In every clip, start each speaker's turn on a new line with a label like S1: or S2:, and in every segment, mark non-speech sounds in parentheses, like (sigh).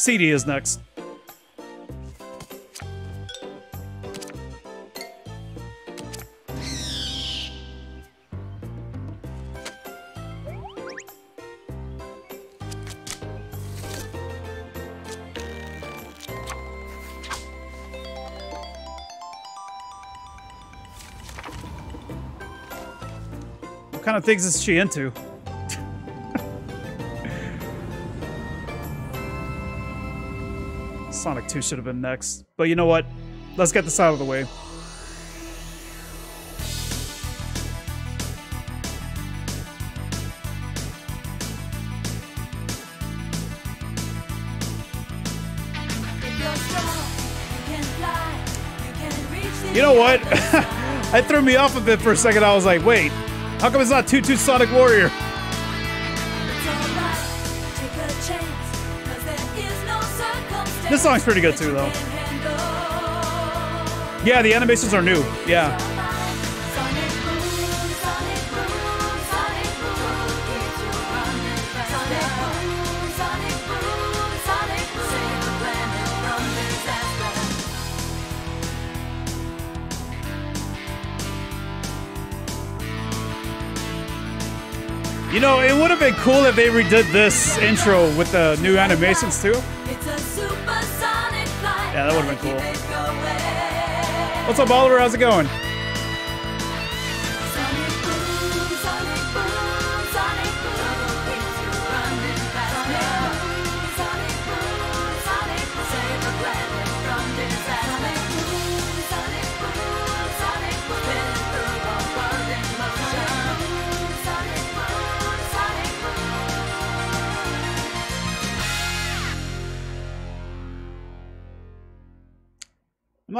S1: CD is next. What kind of things is she into? Sonic 2 should have been next. But you know what? Let's get this out of the way. You know what? that (laughs) threw me off a bit for a second. I was like, wait, how come it's not Toot Toot Sonic Warrior? This song's pretty good too, though. Yeah, the animations are new. Yeah. You know, it would have been cool if they redid this intro with the new animations too. Been cool. What's up, Oliver? How's it going?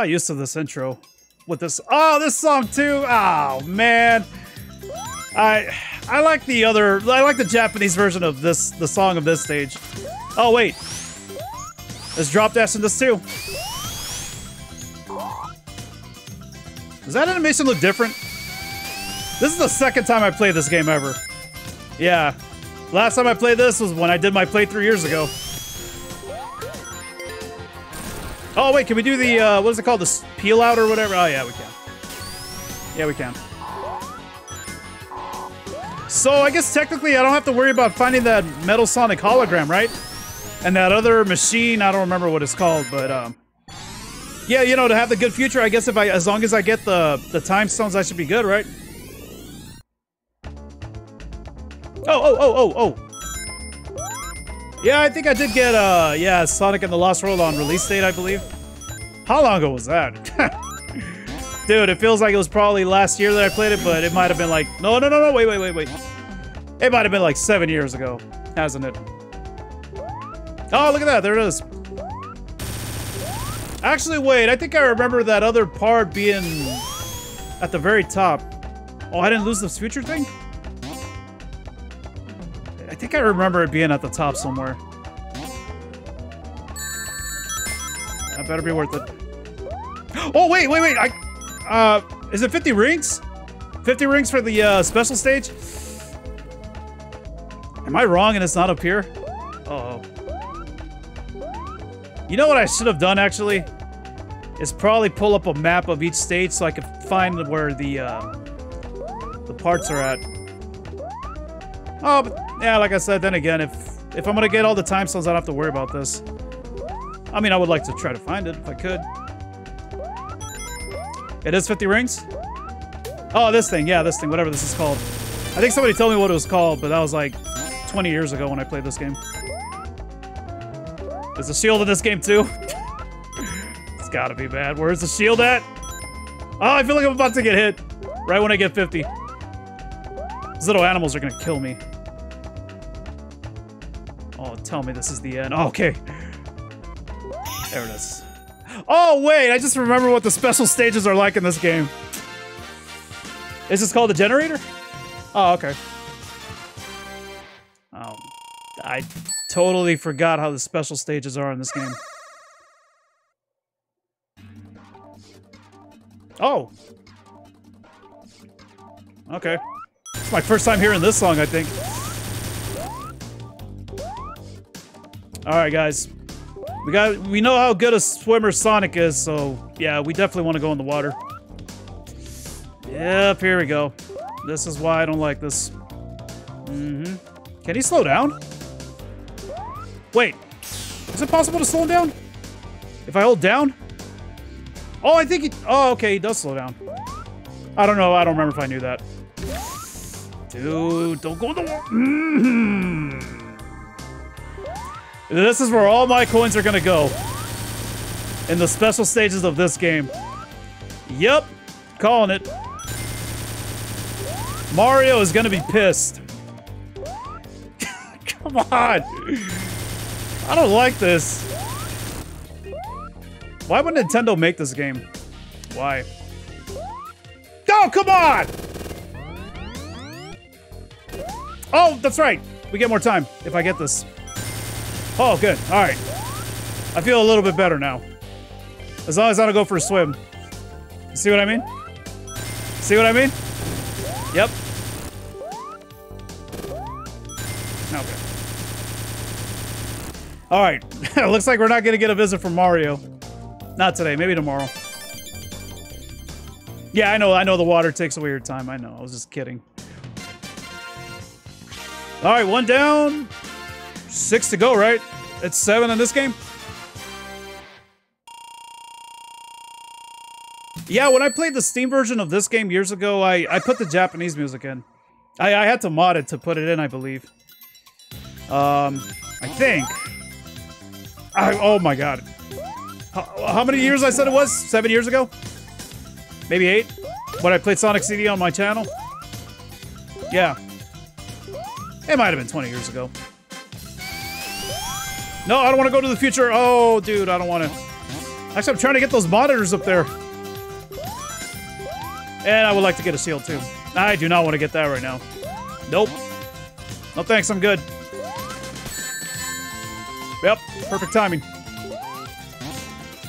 S1: Not used to this intro with this. Oh, this song too. Oh man, I I like the other. I like the Japanese version of this. The song of this stage. Oh wait, there's drop dash in this too. Does that animation look different? This is the second time I played this game ever. Yeah, last time I played this was when I did my playthrough years ago. Oh, wait, can we do the, uh, what is it called? The peel out or whatever? Oh, yeah, we can. Yeah, we can. So, I guess technically I don't have to worry about finding that Metal Sonic hologram, right? And that other machine, I don't remember what it's called, but, um... Yeah, you know, to have the good future, I guess if I, as long as I get the, the time stones, I should be good, right? Oh, oh, oh, oh, oh! Yeah, I think I did get, uh, yeah, Sonic and the Lost World on release date, I believe. How long ago was that? (laughs) Dude, it feels like it was probably last year that I played it, but it might have been like, no, no, no, no, wait, wait, wait, wait. It might have been like seven years ago, hasn't it? Oh, look at that, there it is. Actually, wait, I think I remember that other part being at the very top. Oh, I didn't lose this future thing? I think I remember it being at the top somewhere. That better be worth it. Oh, wait, wait, wait. I, uh, is it 50 rings? 50 rings for the uh, special stage? Am I wrong and it's not up here? Uh oh. You know what I should have done, actually? Is probably pull up a map of each stage so I could find where the, uh, the parts are at. Oh, but yeah, like I said, then again, if if I'm gonna get all the time stones, I don't have to worry about this. I mean, I would like to try to find it if I could. It is 50 rings? Oh, this thing. Yeah, this thing. Whatever this is called. I think somebody told me what it was called, but that was like 20 years ago when I played this game. There's a shield in this game too? (laughs) it's gotta be bad. Where's the shield at? Oh, I feel like I'm about to get hit. Right when I get 50. These little animals are gonna kill me. Tell me this is the end. Oh, okay. There it is. Oh, wait, I just remember what the special stages are like in this game. Is this called the generator? Oh, okay. Oh, I totally forgot how the special stages are in this game. Oh. Okay. It's my first time hearing this song, I think. Alright, guys. We got we know how good a swimmer Sonic is, so yeah, we definitely want to go in the water. Yep, here we go. This is why I don't like this. Mm-hmm. Can he slow down? Wait. Is it possible to slow him down? If I hold down? Oh, I think he... Oh, okay, he does slow down. I don't know. I don't remember if I knew that. Dude, don't go in the water. Mm -hmm. This is where all my coins are gonna go. In the special stages of this game. Yep, calling it. Mario is gonna be pissed. (laughs) Come on. I don't like this. Why would Nintendo make this game? Why? Oh, come on! Oh, that's right. We get more time if I get this. Oh, good. All right. I feel a little bit better now. As long as I don't go for a swim. See what I mean? See what I mean? Yep. Okay. All right. (laughs) Looks like we're not going to get a visit from Mario. Not today. Maybe tomorrow. Yeah, I know. I know the water takes away your time. I know. I was just kidding. All right, one down. Six to go, right? It's seven in this game? Yeah, when I played the Steam version of this game years ago, I, I put the Japanese music in. I, I had to mod it to put it in, I believe. Um, I think. I, oh my god. How, how many years I said it was? Seven years ago? Maybe eight? When I played Sonic CD on my channel? Yeah. It might have been 20 years ago. No, I don't want to go to the future. Oh, dude, I don't want to. Actually, I'm trying to get those monitors up there. And I would like to get a seal, too. I do not want to get that right now. Nope. No thanks, I'm good. Yep, perfect timing.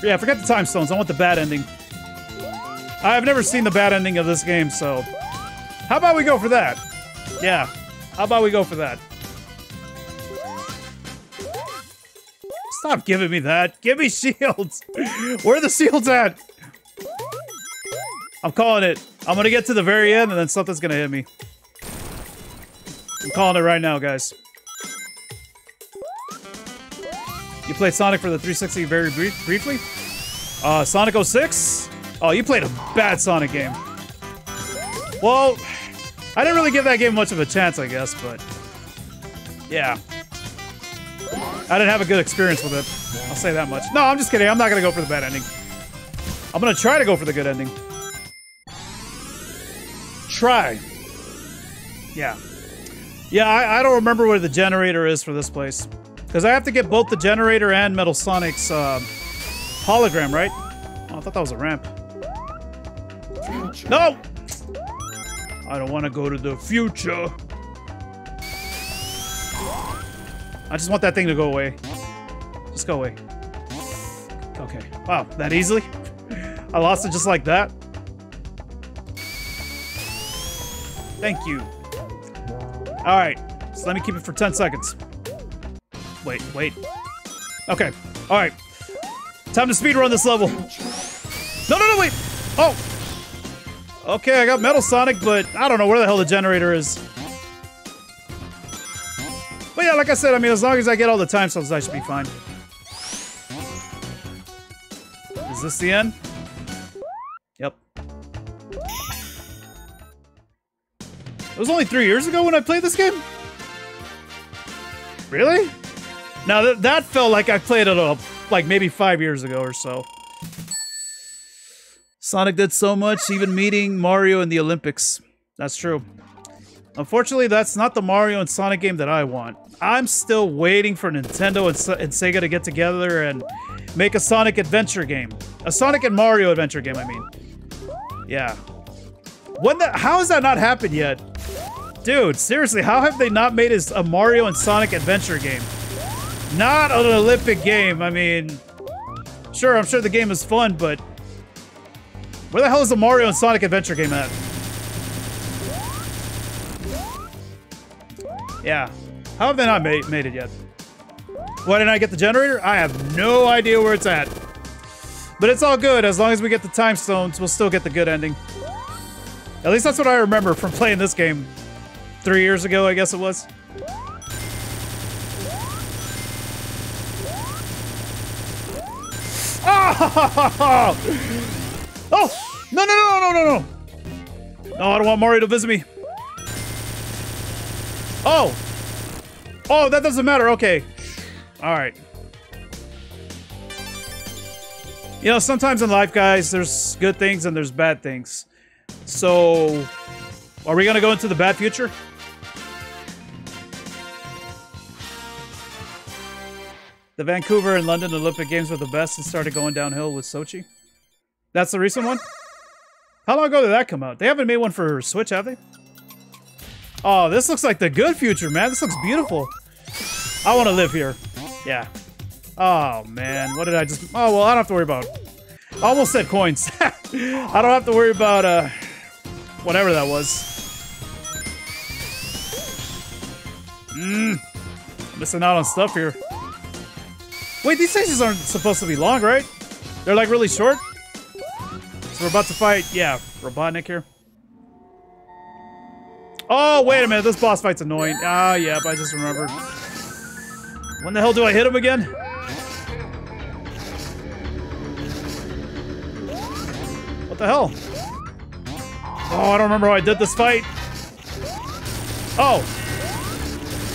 S1: Yeah, forget the time stones. I want the bad ending. I've never seen the bad ending of this game, so... How about we go for that? Yeah. How about we go for that? Stop giving me that. Give me shields. Where are the shields at? I'm calling it. I'm gonna get to the very end and then something's gonna hit me. I'm calling it right now, guys. You played Sonic for the 360 very brief briefly? Uh, Sonic 06? Oh, you played a bad Sonic game. Well, I didn't really give that game much of a chance, I guess, but... Yeah. I didn't have a good experience with it. I'll say that much. No, I'm just kidding. I'm not going to go for the bad ending. I'm going to try to go for the good ending. Try. Yeah. Yeah, I, I, don't remember where the generator is for this place. Because I have to get both the generator and Metal Sonic's uh, hologram, right? Oh, I thought that was a ramp. No! I don't want to go to the future. I just want that thing to go away. Just go away. Okay. Wow, that easily? (laughs) I lost it just like that? Thank you. Alright, so let me keep it for 10 seconds. Wait, wait. Okay, alright. Time to speedrun this level. No, no, no, wait! Oh! Okay, I got Metal Sonic, but I don't know where the hell the generator is. Yeah, like I said, I mean, as long as I get all the time stones, I should be fine. Is this the end? Yep. It was only three years ago when I played this game? Really? Now, that, that felt like I played it, uh, like, maybe five years ago or so. Sonic did so much, even meeting Mario in the Olympics. That's true. Unfortunately, that's not the Mario and Sonic game that I want. I'm still waiting for Nintendo and, and, Sega to get together and make a Sonic adventure game. A Sonic and Mario adventure game, I mean. Yeah. When the, how has that not happened yet? Dude, seriously, how have they not made a, a Mario and Sonic adventure game? Not an Olympic game, I mean... Sure, I'm sure the game is fun, but... Where the hell is the Mario and Sonic adventure game at? Yeah. How have they not made, made it yet? Why didn't I get the generator? I have no idea where it's at. But it's all good. As long as we get the time stones, we'll still get the good ending. At least that's what I remember from (laughs) playing this game three years ago, I guess it was. Oh! (laughs) Oh! No, no, no, no, no, no! No, oh, I don't want Mario to visit me. Oh! Oh, that doesn't matter. Okay. All right. You know, sometimes in life, guys, there's good things and there's bad things. So, are we going to go into the bad future? The Vancouver and London Olympic Games were the best and started going downhill with Sochi. That's the recent one? How long ago did that come out? They haven't made one for Switch, have they? Oh, this looks like the good future, man. This looks beautiful. I want to live here. Yeah. Oh, man. What did I just... Oh, well, I don't have to worry about... I almost said coins. (laughs) I don't have to worry about, uh... Whatever that was. Mmm. Missing out on stuff here. Wait, these stages aren't supposed to be long, right? They're, like, really short? So we're about to fight... Yeah, Robotnik here. Oh, wait a minute. This boss fight's annoying. Ah, yep, I just remembered. When the hell do I hit him again? What the hell? Oh, I don't remember how I did this fight. Oh.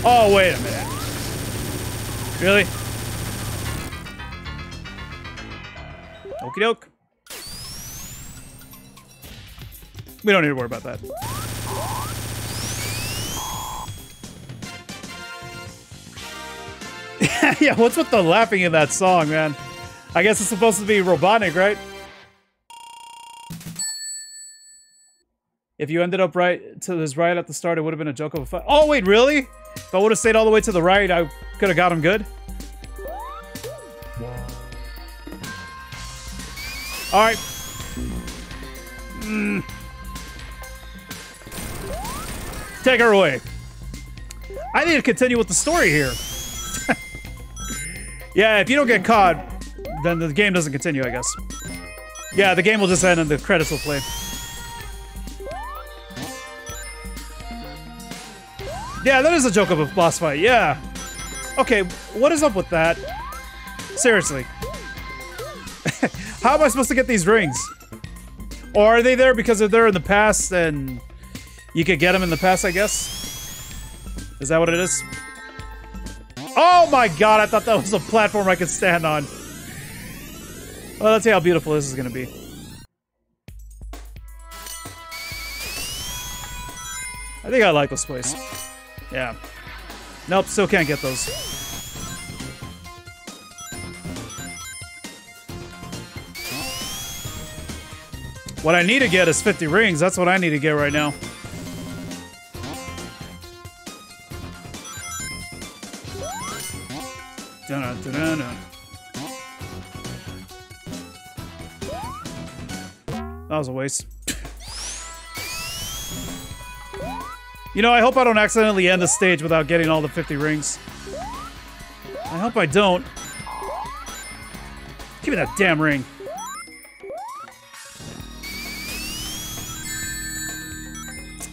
S1: Oh, wait a minute. Really? Okie doke. We don't need to worry about that. (laughs) yeah, what's with the laughing in that song, man? I guess it's supposed to be robotic, right? If you ended up right to his right at the start, it would have been a joke of a fight. Oh, wait, really? If I would have stayed all the way to the right, I could have got him good. All right. Mm. Take her away. I need to continue with the story here. Yeah, if you don't get caught, then the game doesn't continue, I guess. Yeah, the game will just end and the credits will play. Yeah, that is a joke of a boss fight, yeah. Okay, what is up with that? Seriously. (laughs) How am I supposed to get these rings? Or are they there because they're in the past and you could get them in the past, I guess? Is that what it is? Oh my god, I thought that was a platform I could stand on. Well, let's see how beautiful this is gonna be. I think I like this place. Yeah. Nope, still can't get those. What I need to get is 50 rings. That's what I need to get right now. That was a waste. you know, I hope I don't accidentally end the stage without getting all the 50 rings. I hope I don't. Give me that damn ring.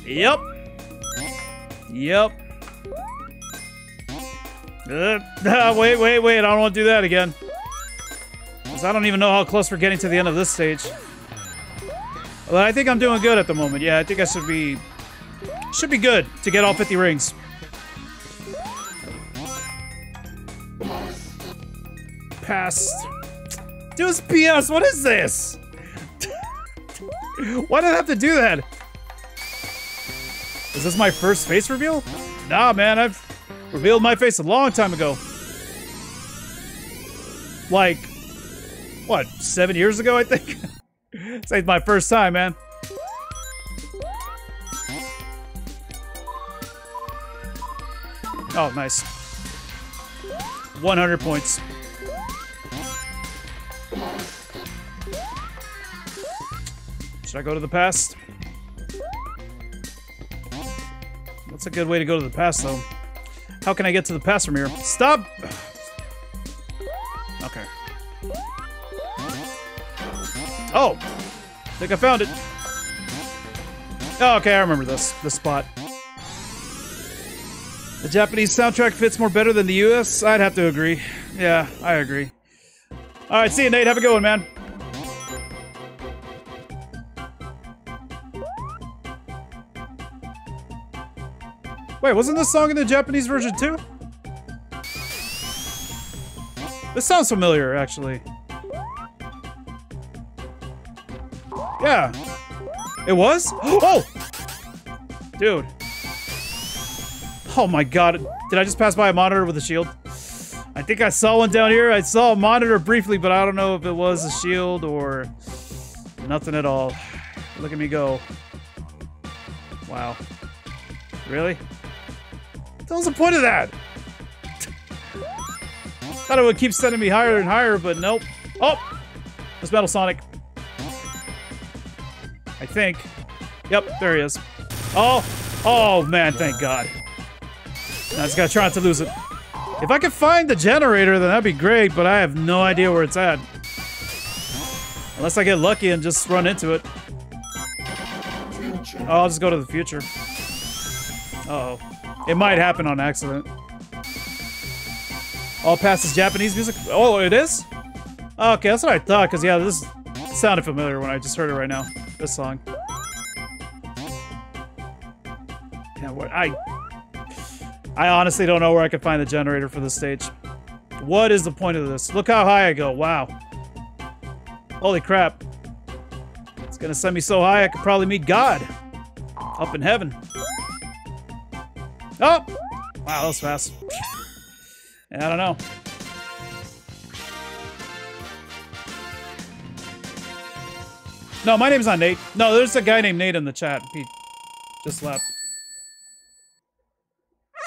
S1: Yep. Yep. (laughs) Uh, wait, wait, wait. I don't want to do that again. Because I don't even know how close we're getting to the end of this stage. But I think I'm doing good at the moment. Yeah, I think I should be... Should be good to get all 50 rings. Past. Dude, PS, what is this? (laughs) Why did I have to do that? Is this my first face reveal? Nah, man, I've Revealed my face a long time ago. Like, what, seven years ago, I think? (laughs) it's my first time, man. Oh, nice. 100 points. Should I go to the past? That's a good way to go to the past, though? How can I get to the pass from here? Stop Okay. Oh! Think I found it. Oh, okay, I remember this. This spot. The Japanese soundtrack fits more better than the US? I'd have to agree. Yeah, I agree. Alright, see you, Nate. Have a good one, man. Wait, wasn't this song in the Japanese version too? This sounds familiar, actually. Yeah. It was? (gasps) Oh! Dude. Oh my god. Did I just pass by a monitor with a shield? I think I saw one down here. I saw a monitor briefly, but I don't know if it was a shield or nothing at all. Look at me go. Wow. Really? What's the point of that? Thought it would keep sending me higher and higher, but nope. Oh! It's Metal Sonic. I think. Yep, there he is. Oh! Oh, man, thank God. I just gotta try not to lose it. If I could find the generator, then that'd be great, but I have no idea where it's at. Unless I get lucky and just run into it. Oh, I'll just go to the future. Uh oh It might happen on accident. All past is Japanese music? Oh, it is? Okay, that's what I thought, because yeah, this sounded familiar when I just heard it right now. This song. Yeah, what I I honestly don't know where I could find the generator for this stage. What is the point of this? Look how high I go. Wow. Holy crap. It's gonna send me so high I could probably meet God. Up in heaven. Oh! Wow, that was fast. I don't know. No, my name's not Nate. No, there's a guy named Nate in the chat. He just left.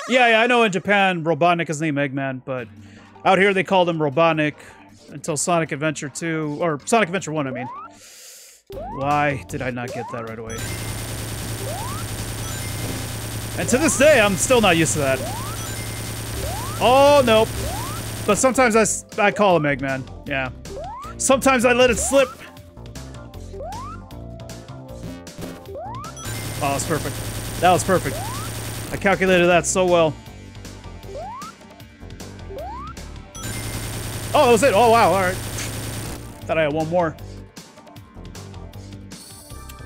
S1: Yeah, yeah, I know in Japan Robotnik is named Eggman, but out here they called him Robotnik until Sonic Adventure 2, or Sonic Adventure 1, I mean. Why did I not get that right away? And to this day, I'm still not used to that. Oh, nope. But sometimes I, I call him Eggman. Yeah. Sometimes I let it slip. Oh, that's perfect. That was perfect. I calculated that so well. Oh, that was it. Oh, wow. All right. Thought I had one more.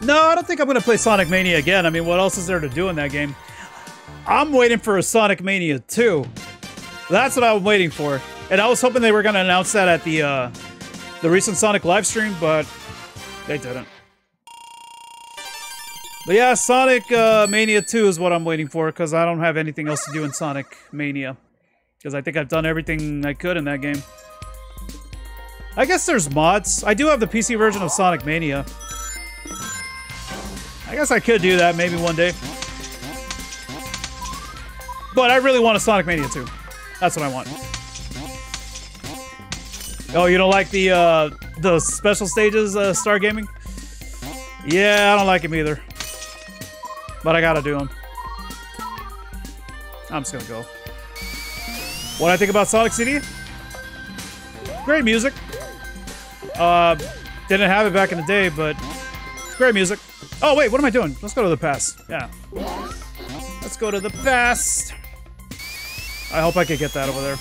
S1: No, I don't think I'm going to play Sonic Mania again. I mean, what else is there to do in that game? I'm waiting for a Sonic Mania 2. That's what I'm waiting for. And I was hoping they were going to announce that at the uh, the recent Sonic live stream, but they didn't. But yeah, Sonic uh, Mania 2 is what I'm waiting for, because I don't have anything else to do in Sonic Mania. Because I think I've done everything I could in that game. I guess there's mods. I do have the PC version of Sonic Mania. I guess I could do that maybe one day. But I really want a Sonic Mania 2. That's what I want. Oh, you don't like the uh, the special stages, uh, Star Gaming? Yeah, I don't like him either. But I gotta do them. I'm just gonna go. What I think about Sonic CD? Great music. Uh, didn't have it back in the day, but great music. Oh, wait, what am I doing? Let's go to the past. Yeah. Let's go to the past. I hope I could get that over there.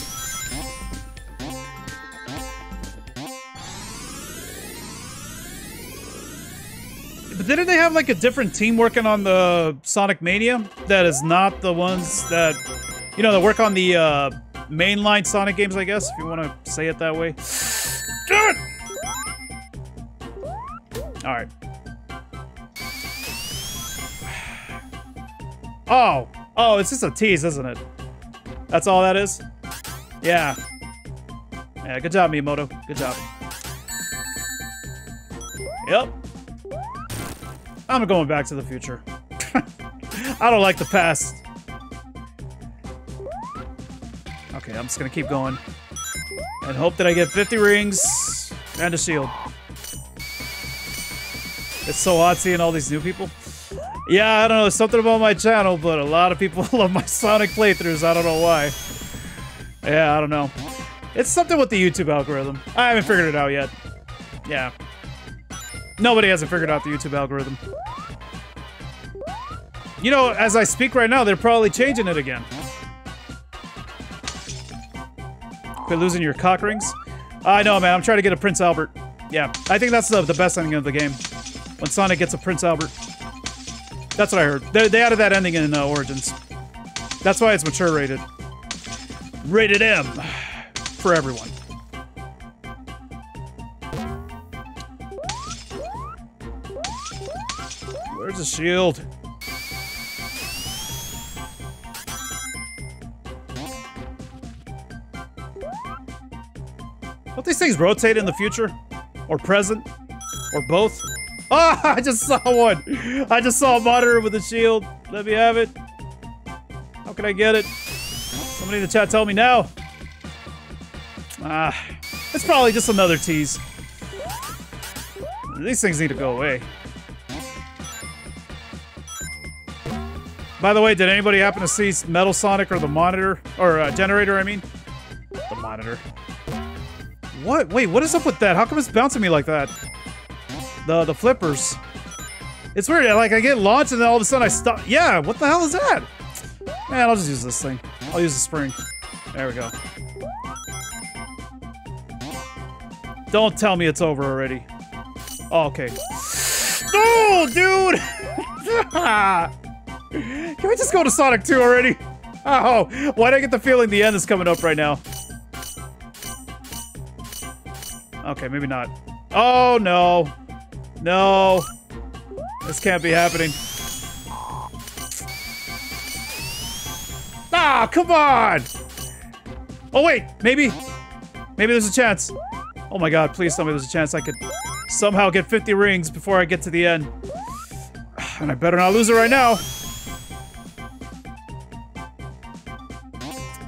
S1: But didn't they have like a different team working on the Sonic Mania that is not the ones that, you know, that work on the uh, mainline Sonic games, I guess, if you want to say it that way. Damn it! Alright. (sighs) Oh! Oh, it's just a tease, isn't it? That's all that is? Yeah. Yeah, good job, Miyamoto. Good job. Yep. I'm going back to the future. (laughs) I don't like the past. Okay, I'm just gonna keep going. And hope that I get 50 rings and a shield. It's so odd seeing all these new people. Yeah, I don't know, something about my channel, but a lot of people (laughs) love my Sonic playthroughs. I don't know why. Yeah, I don't know. It's something with the YouTube algorithm. I haven't figured it out yet. Yeah. Nobody hasn't figured out the YouTube algorithm. You know, as I speak right now, they're probably changing it again. Quit losing your cock rings. I know, man. I'm trying to get a Prince Albert. Yeah, I think that's the, the best ending of the game. When Sonic gets a Prince Albert. That's what I heard. They, they added that ending in uh, Origins. That's why it's mature rated. Rated M. For everyone. Where's the shield? Don't these things rotate in the future? Or present? Or both? Oh, (laughs) I just saw one! I just saw a monitor with a shield. Let me have it. How can I get it? Somebody in the chat tell me now. Ah, it's probably just another tease. These things need to go away. By the way, did anybody happen to see Metal Sonic or the monitor? Or uh, generator, I mean? The monitor. What? Wait, what is up with that? How come it's bouncing me like that? The the flippers. It's weird. Like, I get launched and then all of a sudden I stop. Yeah, what the hell is that? Man, I'll just use this thing. I'll use the spring. There we go. Don't tell me it's over already. Oh, okay. No, dude! (laughs) Can we just go to Sonic 2 already? Oh, why do I get the feeling the end is coming up right now? Okay, maybe not. Oh, no. No. This can't be happening. Ah, come on! Oh, wait, maybe... Maybe there's a chance. Oh my god, please tell me there's a chance I could somehow get 50 rings before I get to the end. (sighs) And I better not lose it right now.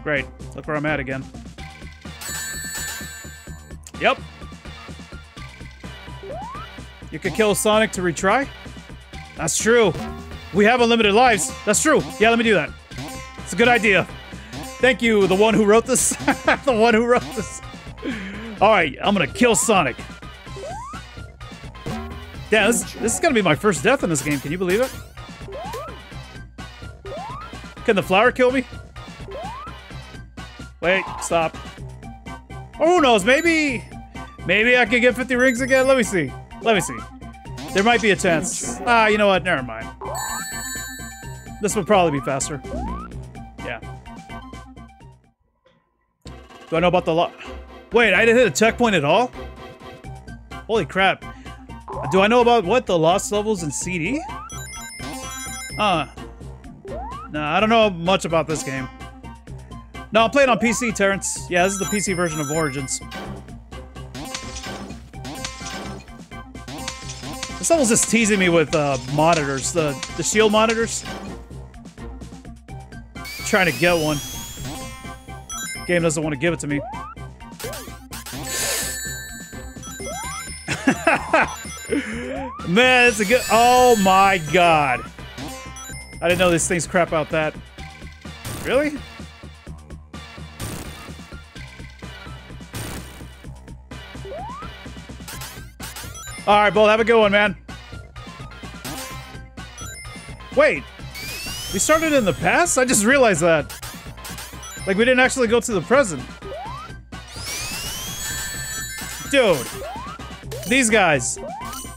S1: Great. Look where I'm at again. Yep. You could kill Sonic to retry? That's true. We have unlimited lives. That's true. Yeah, let me do that. It's a good idea. Thank you, the one who wrote this. (laughs) the one who wrote this. Alright, I'm gonna kill Sonic. Yeah, this, this is gonna be my first death in this game. Can you believe it? Can the flower kill me? Wait, stop. Oh, who knows? Maybe... Maybe I can get 50 rings again? Let me see. Let me see. There might be a chance. Ah, you know what? Never mind. This would probably be faster. Yeah. Do I know about the lot? Wait, I didn't hit a checkpoint at all? Holy crap. Do I know about what? The lost levels in CD? Uh. No, I don't know much about this game. No, I'm playing on PC, Terrence. Yeah, this is the PC version of Origins. This level's just teasing me with uh, monitors, the, the shield monitors. I'm trying to get one. Game doesn't want to give it to me. (laughs) Man, it's a good- Oh my god. I didn't know these things crap out that. Really? Alright, Bull, have a good one, man. Wait. We started in the past? I just realized that. Like, we didn't actually go to the present. Dude. These guys.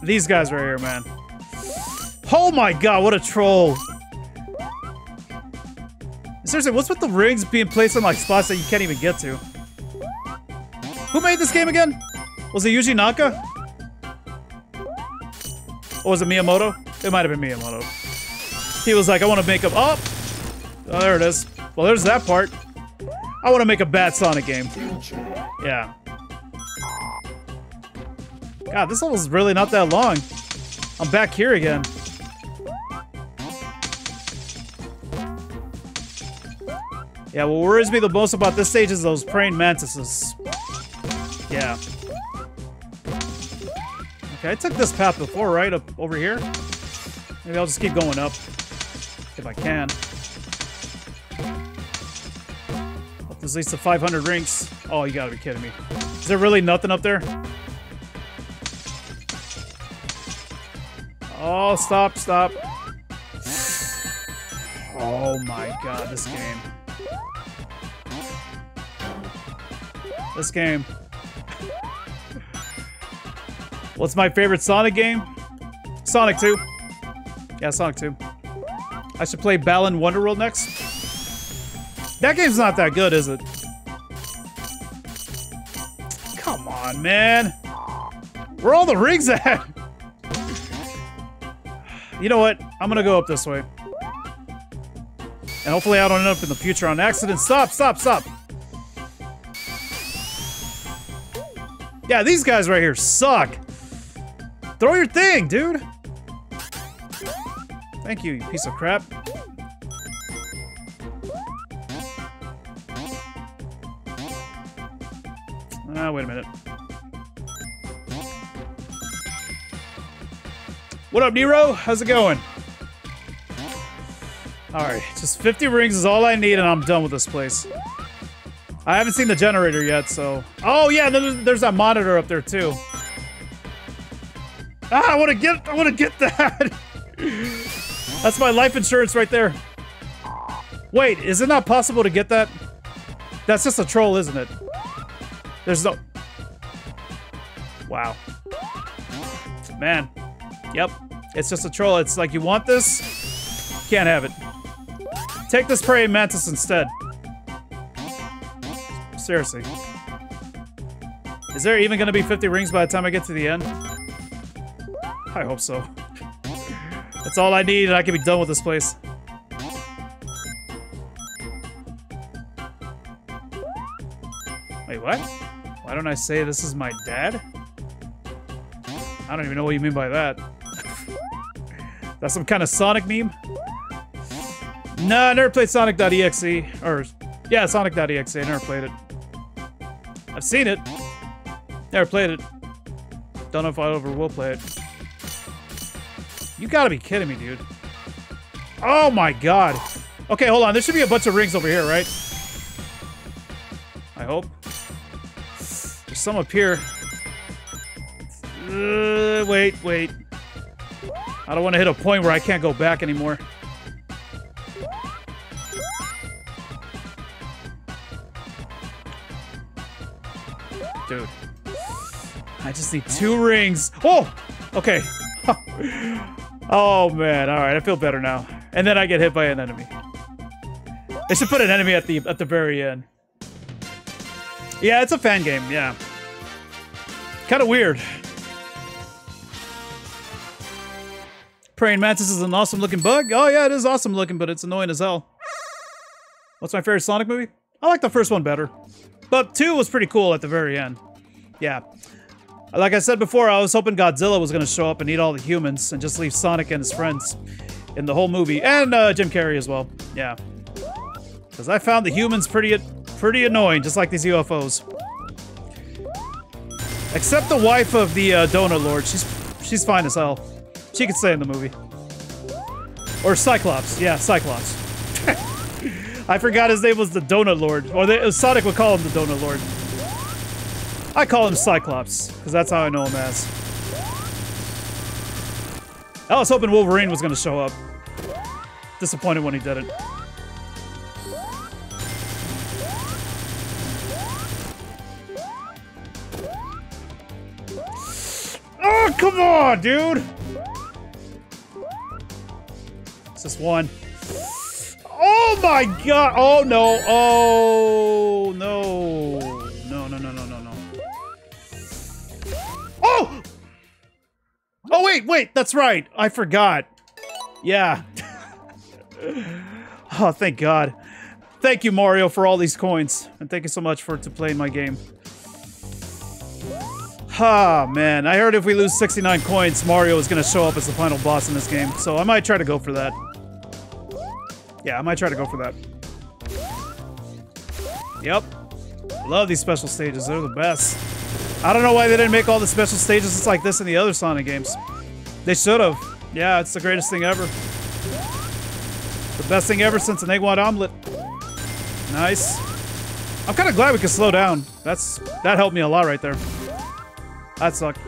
S1: These guys right here, man. Oh my god, what a troll. Seriously, what's with the rings being placed in like spots that you can't even get to? Who made this game again? Was it Yuji Naka? Or was it Miyamoto? It might have been Miyamoto. He was like, I want to make a- Oh! oh! there it is. Well, there's that part. I want to make a bad Sonic game. Yeah. God, this level's really not that long. I'm back here again. Yeah, what worries me the most about this stage is those praying mantises. Yeah. Okay, I took this path before, right? Up over here? Maybe I'll just keep going up. If I can. There's at least the 500 rings. Oh, you gotta be kidding me. Is there really nothing up there? Oh, stop, stop. Oh my god, this game. This game. What's my favorite Sonic game? Sonic 2. Yeah, Sonic 2. I should play Balan Wonderworld next. That game's not that good, is it? Come on, man. Where all the rings at? You know what? I'm gonna go up this way. And hopefully I don't end up in the future on accident. Stop, stop, stop. Yeah, these guys right here suck. Throw your thing, dude. Thank you, you piece of crap. Ah, wait a minute. What up, Nero? How's it going? Alright, just 50 rings is all I need and I'm done with this place. I haven't seen the generator yet, so... Oh, yeah, there's that monitor up there, too. Ah, I want to get... I want to get that! That's my life insurance right there. Wait, is it not possible to get that? That's just a troll, isn't it? There's no... Wow. Man. Yep. It's just a troll. It's like, you want this? Can't have it. Take this praying mantis instead. Seriously. Is there even going to be 50 rings by the time I get to the end? I hope so. That's all I need and I can be done with this place. Wait, what? Why don't I say this is my dad? I don't even know what you mean by that. (laughs) That's some kind of Sonic meme? No, I never played Sonic.exe. Or, yeah, Sonic.exe. I never played it. I've seen it. Never played it. Don't know if I ever will play it. You gotta be kidding me, dude. Oh my god. Okay, hold on. There should be a bunch of rings over here, right? I hope. There's some up here. Uh, wait, wait. I don't want to hit a point where I can't go back anymore. Dude. I just need two rings. Oh! Okay. (laughs) oh, man. All right, I feel better now. And then I get hit by an enemy. They should put an enemy at the at the very end. Yeah, it's a fan game, yeah. Kind of weird. Praying Mantis is an awesome looking bug. Oh yeah, it is awesome looking, but it's annoying as hell. What's my favorite Sonic movie? I like the first one better. But 2 was pretty cool at the very end. Yeah. Like I said before, I was hoping Godzilla was going to show up and eat all the humans and just leave Sonic and his friends in the whole movie. And uh, Jim Carrey as well. Yeah. Because I found the humans pretty, pretty annoying, just like these UFOs. Except the wife of the uh, Donut Lord. She's, she's fine as hell. She could stay in the movie. Or Cyclops. Yeah, Cyclops. (laughs) I forgot his name was the Donut Lord. Or the, Sonic would call him the Donut Lord. I call him Cyclops, because that's how I know him as. I was hoping Wolverine was going to show up. Disappointed when he didn't. Oh, come on, dude! It's just one. Oh my god! Oh no! Oh no! No, Oh! Oh wait, wait, that's right. I forgot. Yeah. (laughs) oh, thank God. Thank you, Mario, for all these coins. And thank you so much for to playing my game. Ah, man. I heard if we lose 69 coins, Mario is going to show up as the final boss in this game. So I might try to go for that. Yeah, I might try to go for that. Yep. Love these special stages. They're the best. I don't know why they didn't make all the special stages just like this in the other Sonic games. They should have. Yeah, it's the greatest thing ever. The best thing ever since an egg white omelet. Nice. I'm kind of glad we could slow down. That's That helped me a lot right there. That sucked.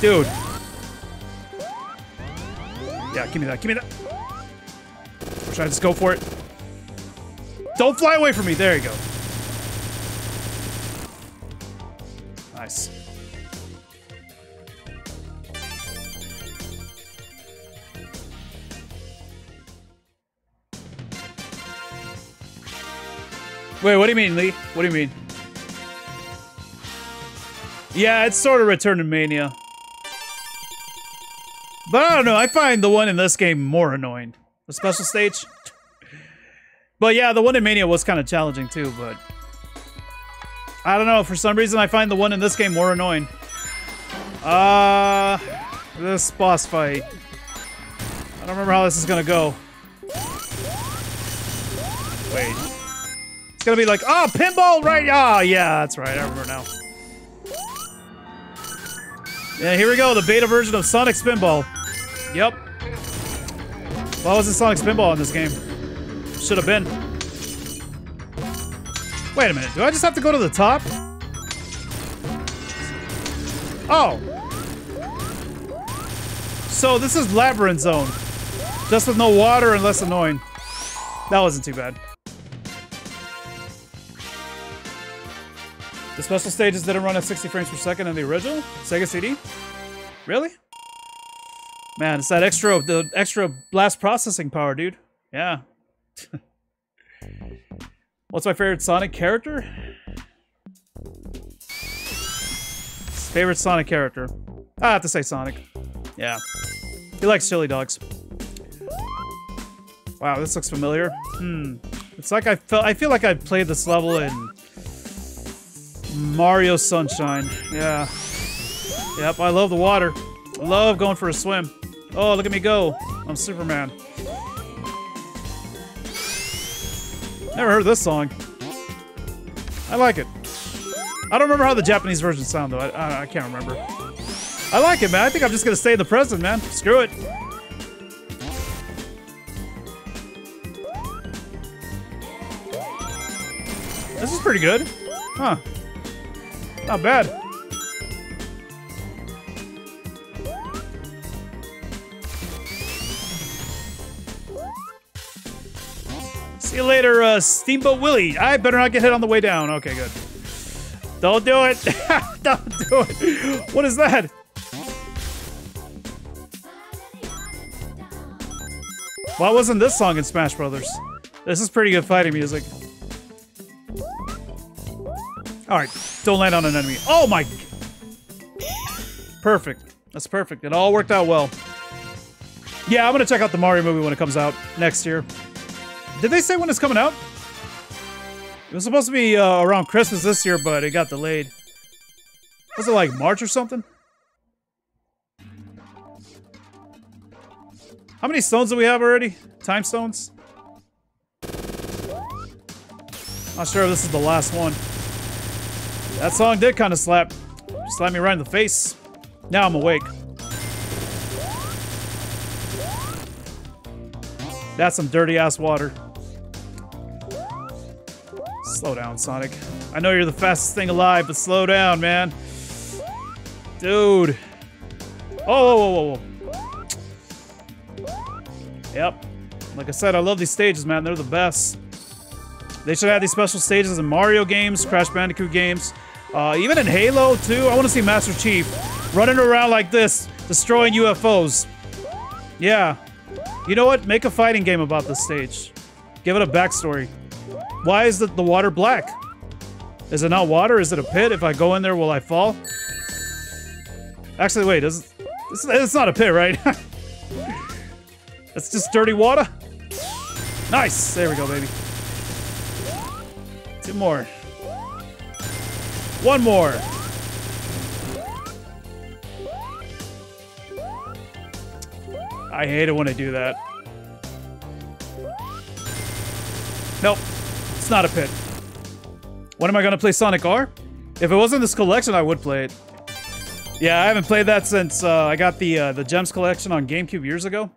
S1: Dude. Yeah, give me that. Give me that. Or should I just go for it? Don't fly away from me. There you go. Wait, what do you mean, Lee? What do you mean? Yeah, it's sort of Return to Mania. But I don't know, I find the one in this game more annoying. The special stage. (laughs) But yeah, the one in Mania was kind of challenging too, but... I don't know, for some reason I find the one in this game more annoying. Uh... This boss fight. I don't remember how this is gonna go. Wait. It's gonna be like, oh, pinball, right? Ah, oh, yeah, that's right, I remember now. Yeah, here we go, the beta version of Sonic Spinball. Yep. Why wasn't Sonic Spinball in this game? Should have been. Wait a minute, do I just have to go to the top? Oh. So this is Labyrinth Zone. Just with no water and less annoying. That wasn't too bad. The special stages didn't run at 60 frames per second in the original Sega CD? Really? Man, it's that extra, the extra blast processing power, dude. Yeah. (laughs) What's my favorite Sonic character? Favorite Sonic character? I have to say Sonic. Yeah. He likes chili dogs. Wow, this looks familiar. Hmm. It's like I felt I feel like I played this level in Mario Sunshine. Yeah. Yep, I love the water. Love going for a swim. Oh, look at me go. I'm Superman. Never heard this song. I like it. I don't remember how the Japanese version sound though. I, I, I, can't remember. I like it, man. I think I'm just gonna stay in the present, man. Screw it. This is pretty good. Huh. Not bad. See you later, uh, Steamboat Willie. I better not get hit on the way down. Okay, good. Don't do it. (laughs) Don't do it. What is that? Why wasn't this song in Smash Brothers? This is pretty good fighting music. Alright, don't land on an enemy. Oh my... Perfect. That's perfect. It all worked out well. Yeah, I'm gonna check out the Mario movie when it comes out next year. Did they say when it's coming out? It was supposed to be uh, around Christmas this year, but it got delayed. Was it like March or something? How many stones do we have already? Time stones? Not sure if this is the last one. That song did kind of slap. Slap me right in the face. Now I'm awake. That's some dirty ass water. Slow down, Sonic. I know you're the fastest thing alive, but slow down, man. Dude. Oh, whoa, whoa, whoa. Yep. Like I said, I love these stages, man. They're the best. They should have these special stages in Mario games, Crash Bandicoot games, uh, even in Halo, too. I want to see Master Chief running around like this, destroying UFOs. Yeah. You know what? Make a fighting game about this stage. Give it a backstory. Why is the, the water black? Is it not water? Is it a pit? If I go in there, will I fall? Actually, wait, is, it's, it's not a pit, right? (laughs) it's just dirty water? Nice! There we go, baby. Two more. One more. I hate it when I do that. Nope. It's not a pit. When am I gonna play Sonic R? If it wasn't this collection, I would play it. Yeah, I haven't played that since uh, I got the uh, the Gems collection on GameCube years ago.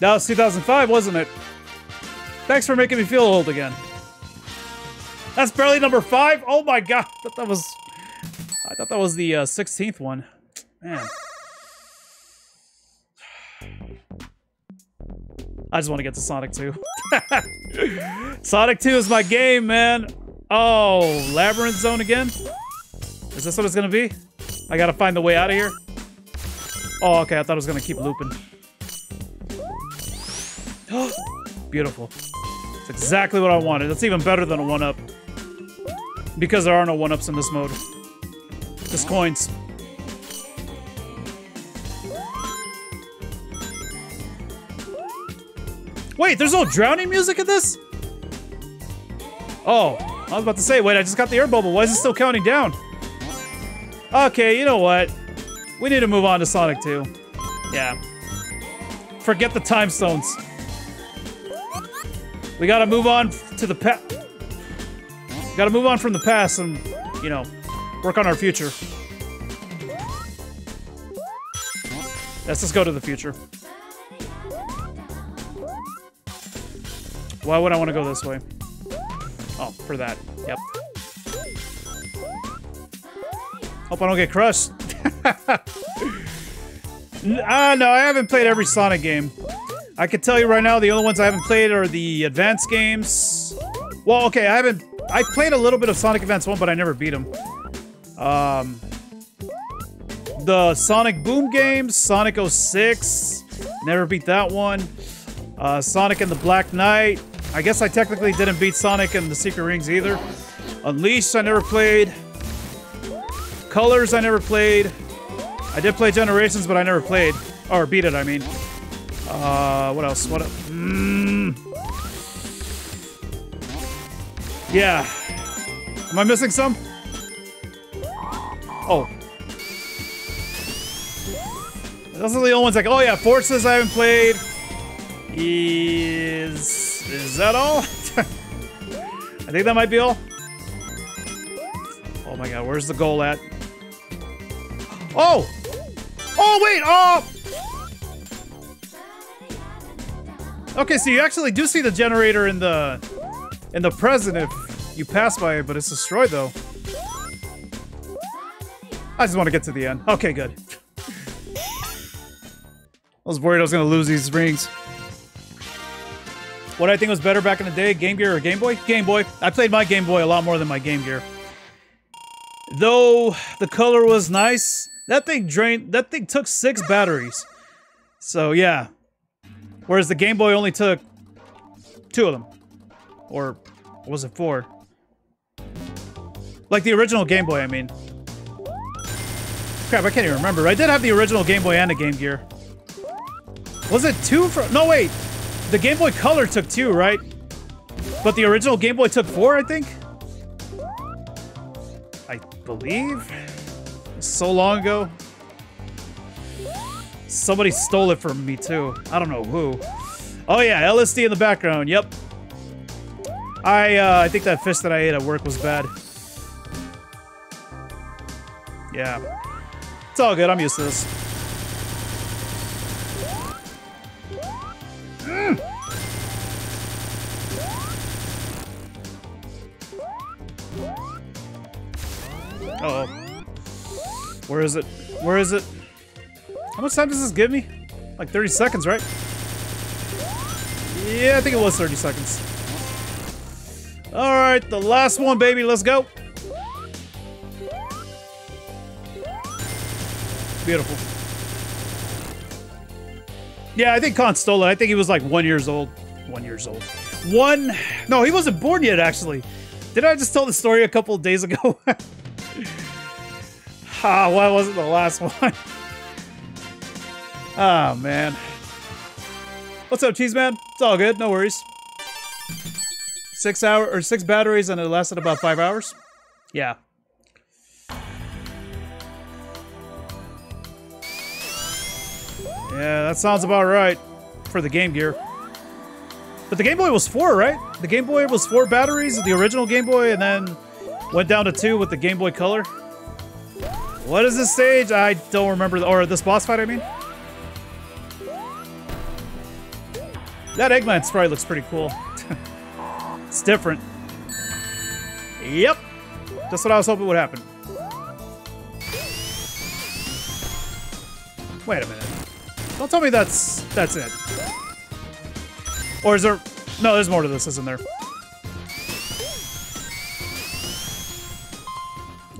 S1: That was 2005, wasn't it? Thanks for making me feel old again. That's barely number five? Oh my god. I thought that was... I thought that was the uh, 16th one. Man. I just want to get to Sonic 2. (laughs) Sonic 2 is my game, man. Oh, Labyrinth Zone again? Is this what it's gonna be? I gotta find the way out of here? Oh, okay, I thought it was gonna keep looping. (gasps) Beautiful. It's exactly what I wanted. That's even better than a 1-up. Because there are no 1-ups in this mode. Just coins. Wait, there's no drowning music in this? Oh, I was about to say, wait, I just got the air bubble. Why is it still counting down? Okay, you know what? We need to move on to Sonic 2. Yeah. Forget the time stones. We gotta move on to the past. Gotta move on from the past and, you know, work on our future. Let's just go to the future. Why would I want to go this way? Oh, for that. Yep. Hope I don't get crushed. (laughs) Ah, no, I haven't played every Sonic game. I can tell you right now, the only ones I haven't played are the Advance games. Well, okay, I haven't... I played a little bit of Sonic Advance 1, but I never beat them. Um, the Sonic Boom games, Sonic 06, never beat that one. Uh, Sonic and the Black Knight, I guess I technically didn't beat Sonic and the Secret Rings either. Unleashed, I never played. Colors, I never played. I did play Generations, but I never played. Or beat it, I mean. Uh, what else? What? Mm. Yeah. Am I missing some? Oh. Those are the only ones like, oh yeah, Forces I haven't played. Is... Is that all? (laughs) I think that might be all. Oh my god, where's the goal at? Oh! Oh, wait! Oh! Okay, so you actually do see the generator in the in the present if you pass by it, but it's destroyed though. I just want to get to the end. Okay, good. (laughs) I was worried I was gonna lose these rings. What I think was better back in the day, Game Gear or Game Boy? Game Boy. I played my Game Boy a lot more than my Game Gear. Though the color was nice, that thing drained, that thing took six batteries. So yeah. Whereas the Game Boy only took two of them. Or was it four? Like the original Game Boy, I mean. Crap, I can't even remember. I did have the original Game Boy and a Game Gear. Was it two for- no wait! The Game Boy Color took two, right? But the original Game Boy took four, I think? I believe? So long ago. Somebody stole it from me, too. I don't know who. Oh, yeah, LSD in the background. Yep. I, uh, I think that fish that I ate at work was bad. Yeah. It's all good. I'm used to this. Where is it? Where is it? How much time does this give me? Like 30 seconds, right? Yeah, I think it was 30 seconds. Alright, the last one, baby. Let's go. Beautiful. Yeah, I think Khan stole it. I think he was like one years old. One years old. One. No, he wasn't born yet, actually. Did I just tell the story a couple days ago? (laughs) ah, why wasn't the last (laughs) one? Ah, oh, man. What's up, Cheese Man? It's all good. No worries. Six hour or six batteries, and it lasted about five hours. Yeah. Yeah, that sounds about right for the Game Gear. But the Game Boy was four, right? The Game Boy was four batteries, the original Game Boy, and then went down to two with the Game Boy Color. What is this stage? I don't remember, or this boss fight, I mean. That Eggman sprite looks pretty cool. (laughs) It's different. Yep. That's what I was hoping would happen. Wait a minute. Don't tell me that's that's it. Or is there... No, there's more to this, isn't there?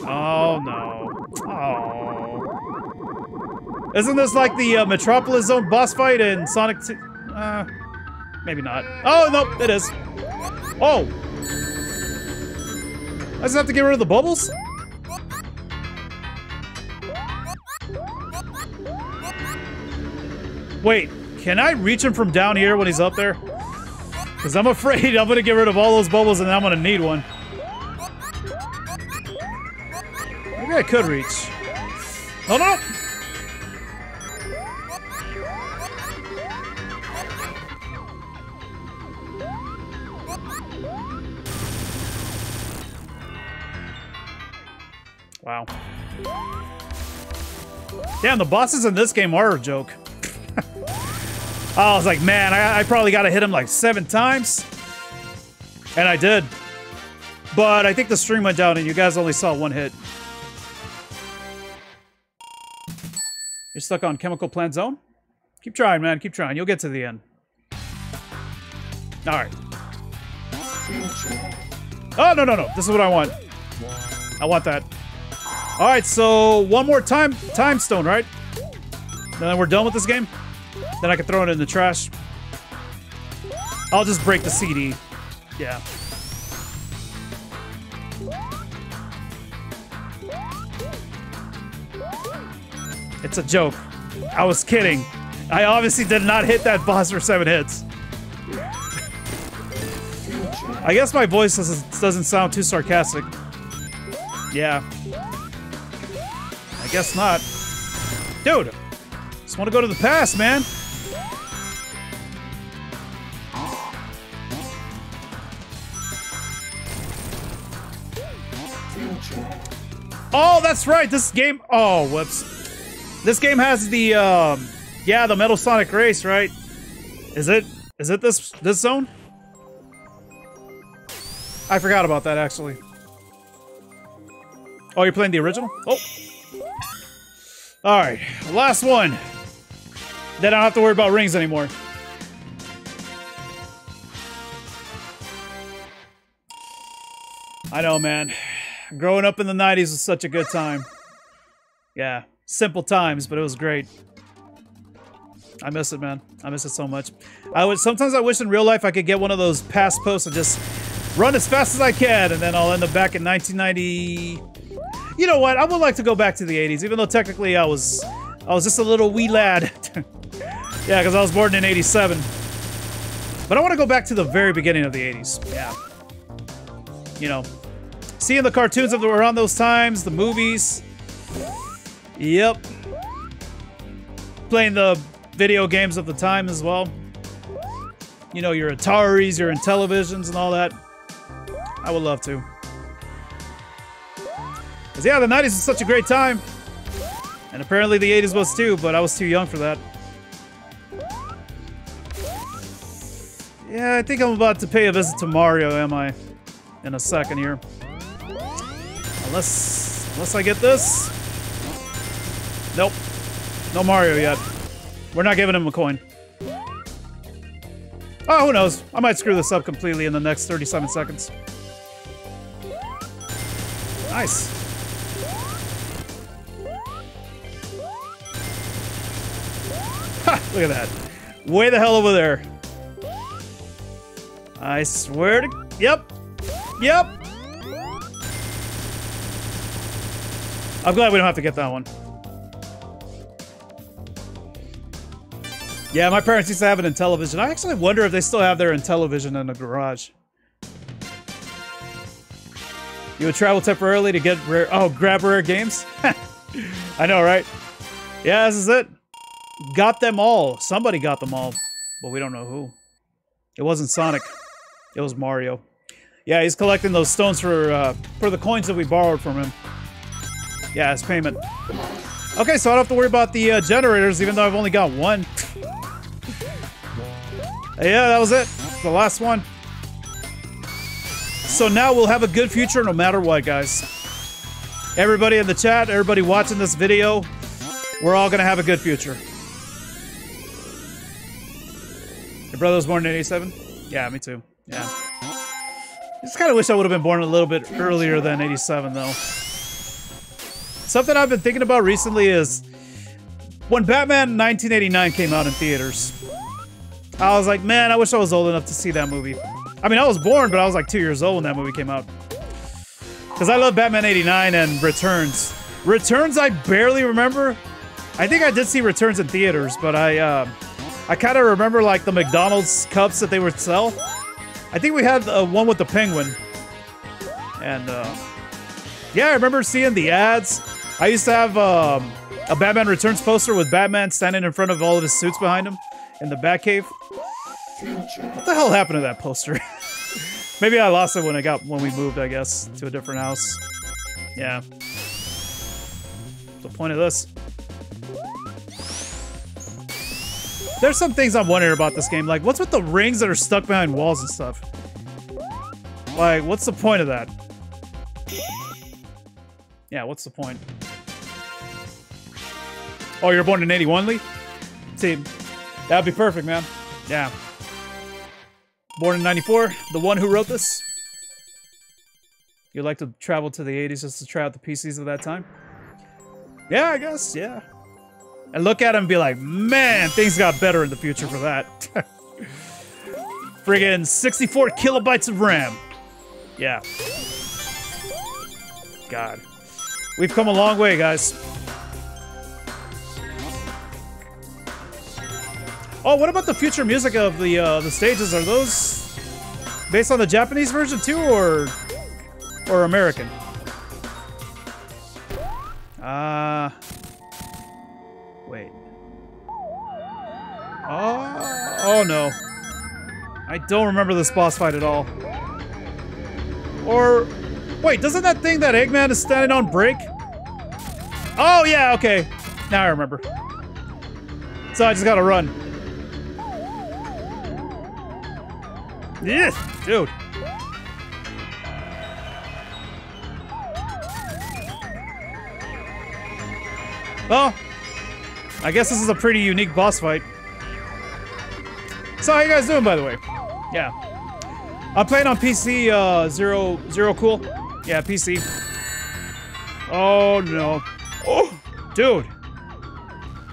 S1: Oh, no. Oh. Isn't this like the uh, Metropolis Zone boss fight in Sonic 2? Uh, maybe not. Oh, no, it is. Oh! I just have to get rid of the bubbles? Wait, can I reach him from down here when he's up there? Because I'm afraid (laughs) I'm going to get rid of all those bubbles and I'm going to need one. Maybe I could reach. No, no! Wow. Damn, the bosses in this game are a joke. (laughs) I was like, man, I, I probably got to hit him like seven times. And I did. But I think the stream went down and you guys only saw one hit. You're stuck on Chemical Plant Zone? Keep trying, man. Keep trying. You'll get to the end. All right. Oh, no, no, no. This is what I want. I want that. All right, so one more time, time stone, right? And Then we're done with this game. Then I can throw it in the trash. I'll just break the CD. Yeah. It's a joke. I was kidding. I obviously did not hit that boss for seven hits. I guess my voice doesn't, doesn't sound too sarcastic. Yeah. I guess not. Dude, just want to go to the past, man. Oh, that's right. This game. Oh, whoops. This game has the, um, yeah, the Metal Sonic race, right? Is it? Is it this this zone? I forgot about that actually. Oh, you're playing the original? Oh. All right, last one. Then I don't have to worry about rings anymore. I know, man. Growing up in the 90s was such a good time. Yeah, simple times, but it was great. I miss it, man. I miss it so much. I would sometimes I wish in real life I could get one of those past posts and just run as fast as I can, and then I'll end up back in 1990. You know what? I would like to go back to the 80s, even though technically I was I was just a little wee lad. (laughs) yeah, because I was born in 87. But I want to go back to the very beginning of the 80s. Yeah. You know, seeing the cartoons that were around those times, the movies. Yep. Playing the video games of the time as well. You know, your Ataris, your Intellivisions, and all that. I would love to. Because, yeah, the 90s was such a great time. And apparently the 80s was too, but I was too young for that. Yeah, I think I'm about to pay a visit to Mario, am I? In a second here. Unless, unless I get this. Nope. No Mario yet. We're not giving him a coin. Oh, who knows? I might screw this up completely in the next 37 seconds. Nice. Ha! Look at that. Way the hell over there. I swear to... Yep. Yep. I'm glad we don't have to get that one. Yeah, my parents used to have it in Intellivision. I actually wonder if they still have their Intellivision in the garage. You would travel temporarily to get rare... Oh, grab rare games? (laughs) I know, right? Yeah, this is it. Got them all. Somebody got them all, but we don't know who. It wasn't Sonic. It was Mario. Yeah, he's collecting those stones for uh, for the coins that we borrowed from him. Yeah, it's payment. Okay, so I don't have to worry about the uh, generators, even though I've only got one. Yeah, that was it. The last one. So now we'll have a good future no matter what, guys. Everybody in the chat, everybody watching this video, we're all gonna have a good future. Your brother was born in 87? Yeah, me too. Yeah. I Just kind of wish I would have been born a little bit earlier than 87, though. Something I've been thinking about recently is when Batman 1989 came out in theaters, I was like, man, I wish I was old enough to see that movie. I mean, I was born, but I was like two years old when that movie came out. Because I love Batman 89 and Returns. Returns, I barely remember. I think I did see Returns in theaters, but I, uh, I kind of remember like the McDonald's cups that they would sell. I think we had uh, one with the penguin. And, uh, yeah, I remember seeing the ads. I used to have um, a Batman Returns poster with Batman standing in front of all of his suits behind him in the Batcave. What the hell happened to that poster? (laughs) Maybe I lost it when I got when we moved, I guess, to a different house. Yeah. What's the point of this? There's some things I'm wondering about this game. Like, what's with the rings that are stuck behind walls and stuff? Like, what's the point of that? Yeah, what's the point? Oh, you're born in 81, Lee? See, that'd be perfect, man. Yeah. Born in 94, the one who wrote this. You'd like to travel to the 80s just to try out the PCs of that time? Yeah, I guess, yeah. And look at him and be like, man, things got better in the future for that. (laughs) Friggin' 64 kilobytes of RAM. Yeah. God. We've come a long way, guys. Oh, what about the future music of the uh, the stages? Are those based on the Japanese version too, or or American? Uh wait. Oh, oh no. I don't remember this boss fight at all. Or wait, doesn't that thing that Eggman is standing on break? Oh yeah, okay. Now I remember. So I just gotta run. Yes, dude. Well, I guess this is a pretty unique boss fight. So how you guys doing, by the way? Yeah. I'm playing on PC, uh, Zero, Zero Cool. Yeah, PC. Oh, no. Oh, dude.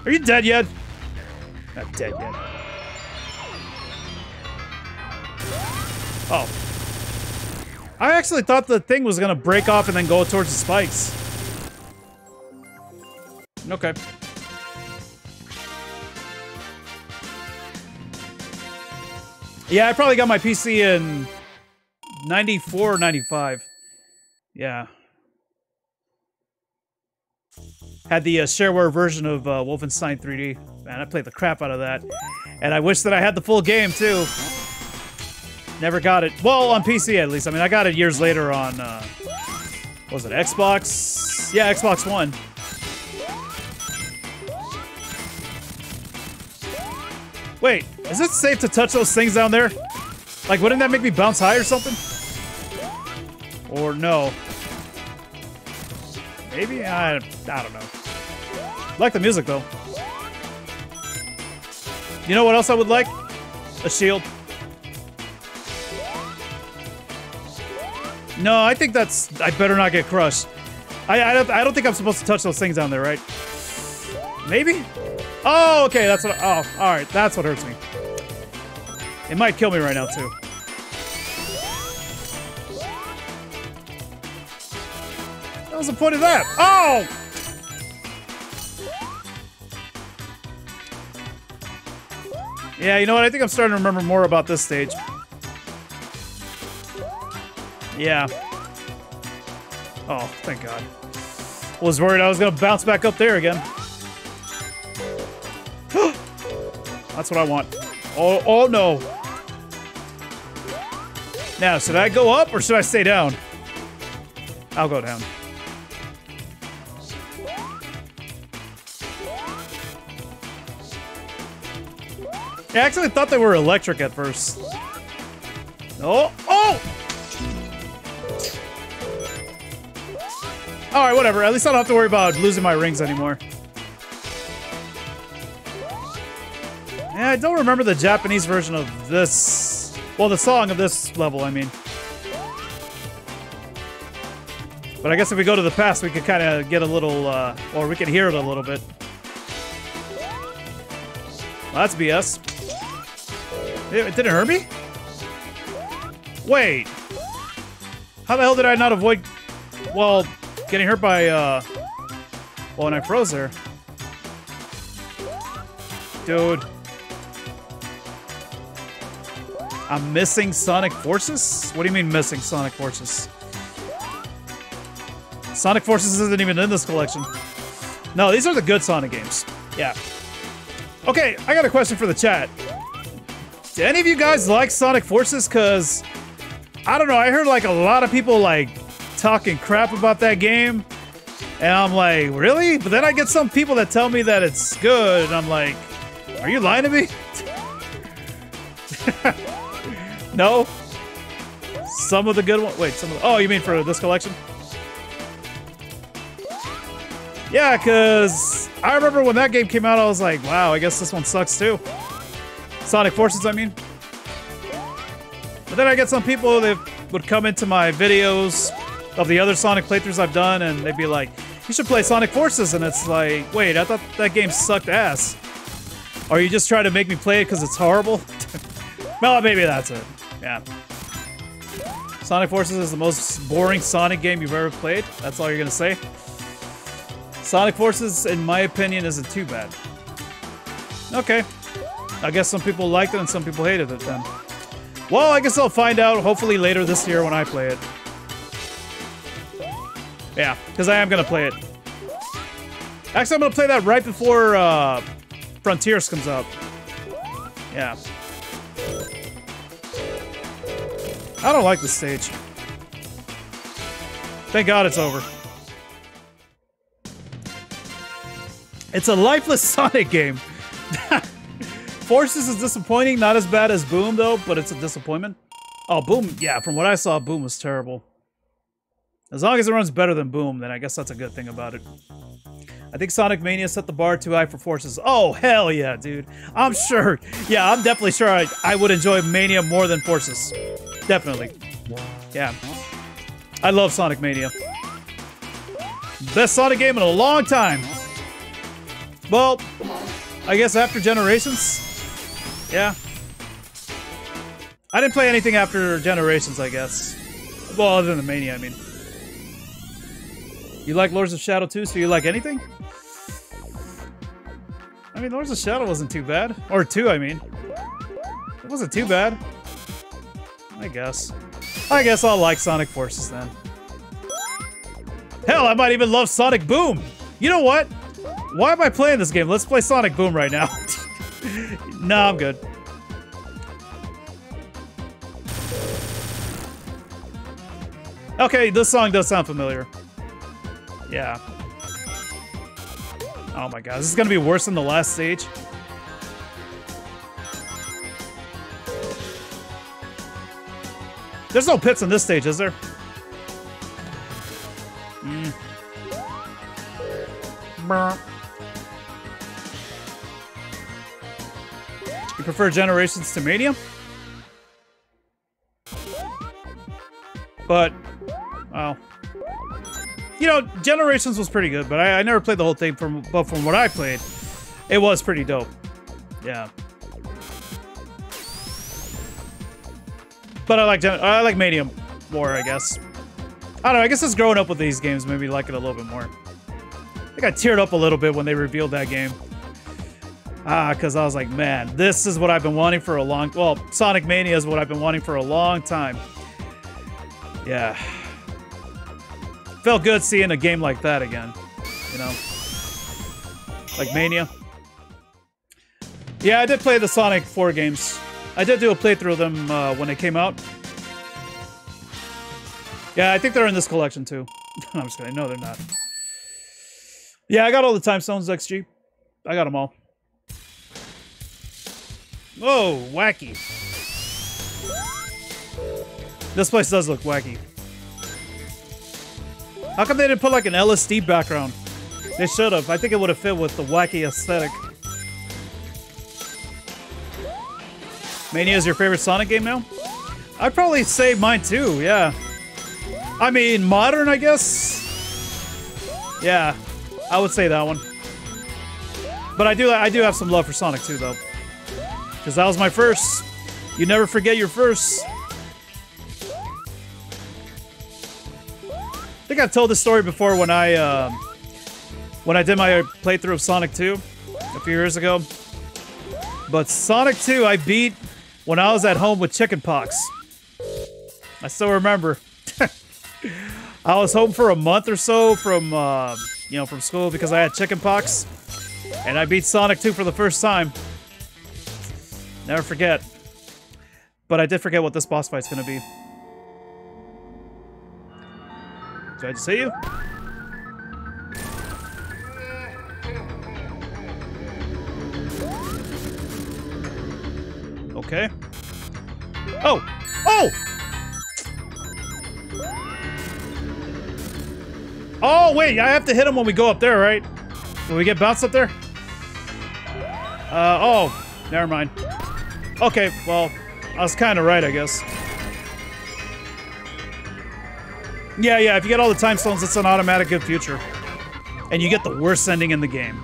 S1: Are you dead yet? Not dead yet. Oh. I actually thought the thing was gonna break off and then go towards the spikes. Okay. Yeah, I probably got my PC in 94 95. Yeah. Had the uh, shareware version of uh, Wolfenstein 3D. Man, I played the crap out of that. And I wish that I had the full game, too. Never got it. Well, on PC at least. I mean, I got it years later on, uh, was it Xbox? Yeah, Xbox One. Wait, is it safe to touch those things down there? Like, wouldn't that make me bounce high or something? Or no? Maybe? I, I don't know. like the music, though. You know what else I would like? A shield. No, I think that's... I better not get crushed. I, I, don't, I don't think I'm supposed to touch those things down there, right? Maybe? Oh, okay, that's what... Oh, alright, that's what hurts me. It might kill me right now, too. What was the point of that? Oh! Yeah, you know what? I think I'm starting to remember more about this stage. Yeah. Oh, thank God. Was worried I was gonna bounce back up there again. (gasps) That's what I want. Oh, oh no. Now, should I go up or should I stay down? I'll go down. I actually thought they were electric at first. Oh, oh! Alright, whatever. At least I don't have to worry about losing my rings anymore. Yeah, I don't remember the Japanese version of this. Well, the song of this level, I mean. But I guess if we go to the past, we could kind of get a little, uh, or we can hear it a little bit. Well, that's BS. It, it didn't hurt me? Wait. How the hell did I not avoid, well, getting hurt by, uh, well, when I froze there? Dude. I'm missing Sonic Forces? What do you mean missing Sonic Forces? Sonic Forces isn't even in this collection. No, these are the good Sonic games. Yeah. Okay, I got a question for the chat. Do any of you guys like Sonic Forces? Because, I don't know, I heard like a lot of people like talking crap about that game. And I'm like, really? But then I get some people that tell me that it's good, and I'm like, are you lying to me? (laughs) no? Some of the good ones? Wait, some of the, Oh, you mean for this collection? Yeah, because I remember when that game came out, I was like, wow, I guess this one sucks too. Sonic Forces, I mean. But then I get some people that would come into my videos of the other Sonic playthroughs I've done, and they'd be like, you should play Sonic Forces, and it's like, wait, I thought that game sucked ass. Are you just trying to make me play it because it's horrible? (laughs) well, maybe that's it. Yeah. Sonic Forces is the most boring Sonic game you've ever played. That's all you're gonna say? Sonic Forces, in my opinion, isn't too bad. Okay. I guess some people liked it and some people hated it then. Well, I guess I'll find out hopefully later this year when I play it. Yeah, because I am going to play it. Actually, I'm going to play that right before uh, Frontiers comes up. Yeah. I don't like this stage. Thank God it's over. It's a lifeless (laughs) Sonic game. (laughs) Forces is disappointing, not as bad as Boom though, but it's a disappointment. Oh, Boom, yeah, from what I saw, Boom was terrible. As long as it runs better than Boom, then I guess that's a good thing about it. I think Sonic Mania set the bar too high for Forces. Oh, hell yeah, dude. I'm sure. Yeah, I'm definitely sure I, I would enjoy Mania more than Forces. Definitely. Yeah. I love Sonic Mania. Best Sonic game in a long time. Well, I guess after Generations? Yeah. I didn't play anything after Generations, I guess. Well, other than the Mania, I mean. You like Lords of Shadow too, so you like anything? I mean, Lords of Shadow wasn't too bad. Or 2, I mean. It wasn't too bad. I guess. I guess I'll like Sonic Forces then. Hell, I might even love Sonic Boom! You know what? Why am I playing this game? Let's play Sonic Boom right now. (laughs) no, I'm good. Okay, this song does sound familiar. Yeah. Oh my god, this is gonna be worse than the last stage. There's no pits on this stage, is there? Mm. You prefer Generations to Mania? But, know, Generations was pretty good, but I, I never played the whole thing. From but from what I played, it was pretty dope. Yeah. But I like I like Mania more, I guess. I don't know. I guess just growing up with these games maybe like it a little bit more. I think I teared up a little bit when they revealed that game. Ah, because I was like, man, this is what I've been wanting for a long... Well, Sonic Mania is what I've been wanting for a long time. Yeah. Felt good seeing a game like that again. You know? Like Mania. Yeah, I did play the Sonic 4 games. I did do a playthrough of them uh, when they came out. Yeah, I think they're in this collection too. (laughs) I'm just kidding. No, they're not. Yeah, I got all the time stones XG. I got them all. Whoa, wacky. This place does look wacky. How come they didn't put like an LSD background? They should have. I think it would have fit with the wacky aesthetic. Mania is your favorite Sonic game now? I'd probably say mine too, yeah. I mean, modern, I guess? Yeah, I would say that one. But I do I do have some love for Sonic too, though. Because that was my first. You never forget your first. Think I've told this story before when I, uh, when I did my playthrough of Sonic 2 a few years ago. But Sonic 2 I beat when I was at home with chickenpox. I still remember. (laughs) I was home for a month or so from, uh, you know, from school because I had chickenpox. And I beat Sonic 2 for the first time. Never forget. But I did forget what this boss fight's gonna be. Did I just see you? Okay. Oh! Oh! Oh, wait, I have to hit him when we go up there, right? When we get bounced up there? Uh, oh, never mind. Okay, well, I was kind of right, I guess. Yeah, yeah, if you get all the time stones, it's an automatic good future. And you get the worst ending in the game.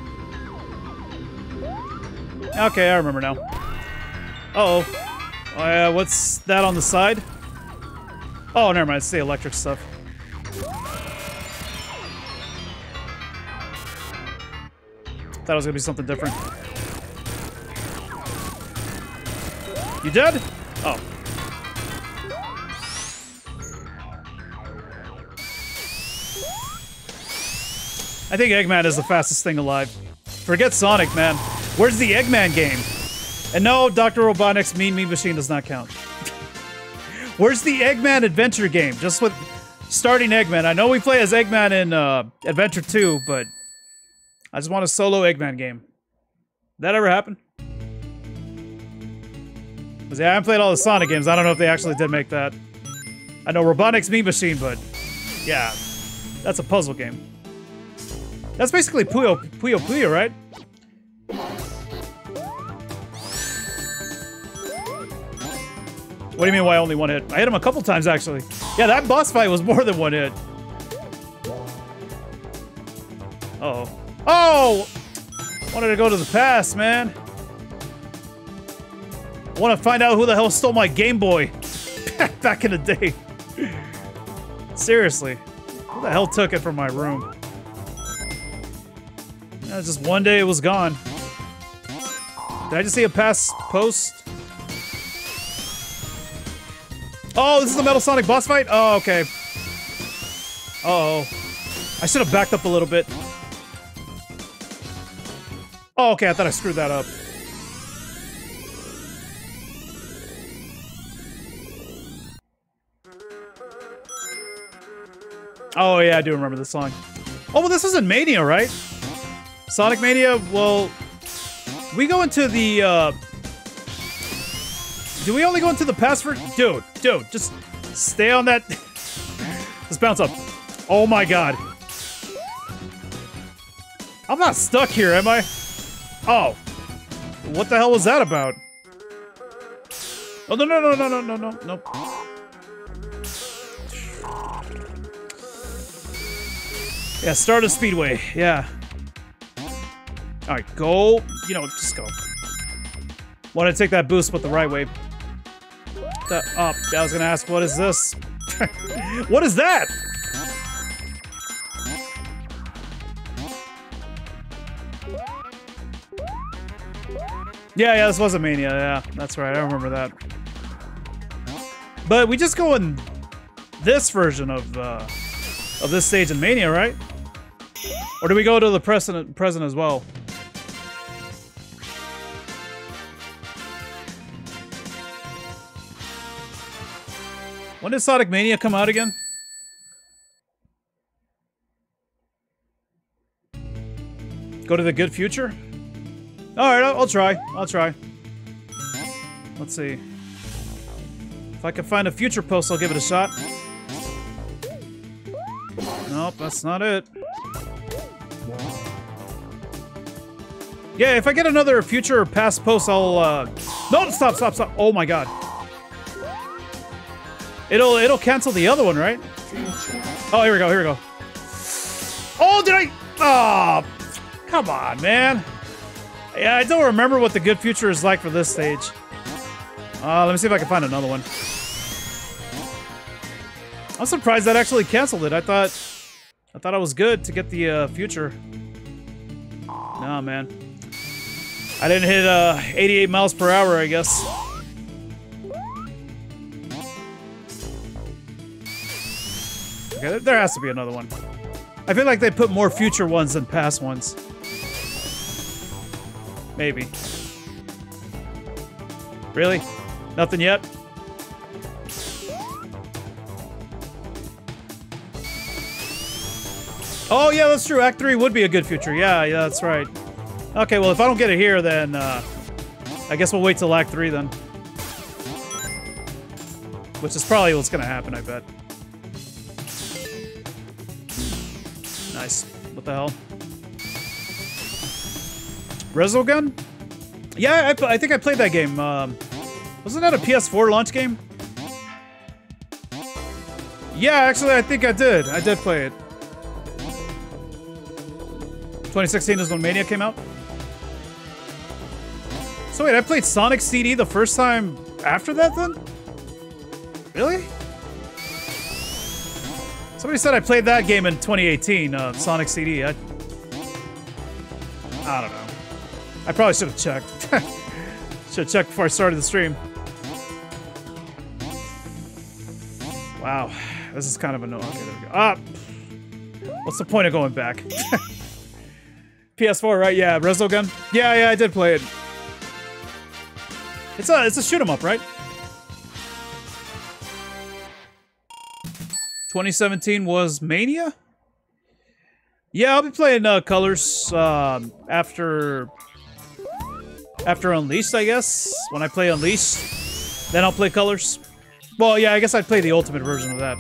S1: Okay, I remember now. Uh oh uh, what's that on the side? Oh, never mind. It's the electric stuff. Thought it was gonna be something different. You dead? I think Eggman is the fastest thing alive. Forget Sonic, man. Where's the Eggman game? And no, Dr. Robotnik's Mean Bean Machine does not count. (laughs) Where's the Eggman adventure game? Just with starting Eggman. I know we play as Eggman in uh, Adventure 2, but I just want a solo Eggman game. Did That ever happen? Yeah, I haven't played all the Sonic games. I don't know if they actually did make that. I know Robotnik's Mean Machine, but yeah, that's a puzzle game. That's basically Puyo Puyo Puyo, right? What do you mean why only one hit? I hit him a couple times, actually. Yeah, that boss fight was more than one hit. Uh oh Oh! Wanted to go to the past, man. I want to find out who the hell stole my Game Boy (laughs) back in the day. Seriously. Who the hell took it from my room? Yeah, just one day it was gone. Did I just see a past post? Oh, this is the Metal Sonic boss fight? Oh, okay. Uh oh I should have backed up a little bit. Oh, okay, I thought I screwed that up. Oh, yeah, I do remember this song. Oh, well, this isn't Mania, right? Sonic Mania, well... We go into the, uh... Do we only go into the password? Dude, dude, just stay on that. (laughs) just bounce up. Oh my god. I'm not stuck here, am I? Oh. What the hell was that about? Oh, no, no, no, no, no, no, no, no. Yeah, Stardust Speedway. Yeah. Alright, go. You know, just go. Want to take that boost, but the right way the up. Oh, I was gonna ask, what is this? (laughs) what is that? Yeah, yeah, this was a Mania, yeah. That's right, I remember that. But we just go in this version of uh, of this stage in Mania, right? Or do we go to the present present as well? When did Sonic Mania come out again? Go to the good future? Alright, I'll, I'll try. I'll try. Let's see. If I can find a future post, I'll give it a shot. Nope. That's not it. Yeah, if I get another future or past post, I'll, uh... No, stop, stop, stop. Oh my god. It'll, it'll cancel the other one, right? Oh, here we go, here we go. Oh, did I... Oh, come on, man. Yeah, I don't remember what the good future is like for this stage. Uh, let me see if I can find another one. I'm surprised that actually canceled it. I thought... I thought I was good to get the uh, future. Nah, man. I didn't hit uh, 88 miles per hour, I guess. Okay, there has to be another one. I feel like they put more future ones than past ones. Maybe. Really? Nothing yet? Oh, yeah, that's true. Act 3 would be a good future. Yeah, yeah, that's right. Okay, well, if I don't get it here, then uh, I guess we'll wait till Act 3 then. Which is probably what's going to happen, I bet. Nice. What the hell? Resogun? Yeah, I, I, think I played that game. Um, wasn't that a PS4 launch game? Yeah, actually, I think I did. I did play it. 2016 is when Mania came out. So wait, I played Sonic CD the first time after that then? Really? Somebody said I played that game in 2018, uh, Sonic CD. I, I don't know. I probably should have checked. (laughs) should have checked before I started the stream. Wow. This is kind of annoying. Okay, there we go. Ah! What's the point of going back? (laughs) PS4, right? Yeah, Resogun. Yeah, yeah, I did play it. It's a it's a shoot 'em up, right? 2017 was Mania. Yeah, I'll be playing uh, Colors uh, after after Unleashed, I guess. When I play Unleashed, then I'll play Colors. Well, yeah, I guess I'd play the ultimate version of that.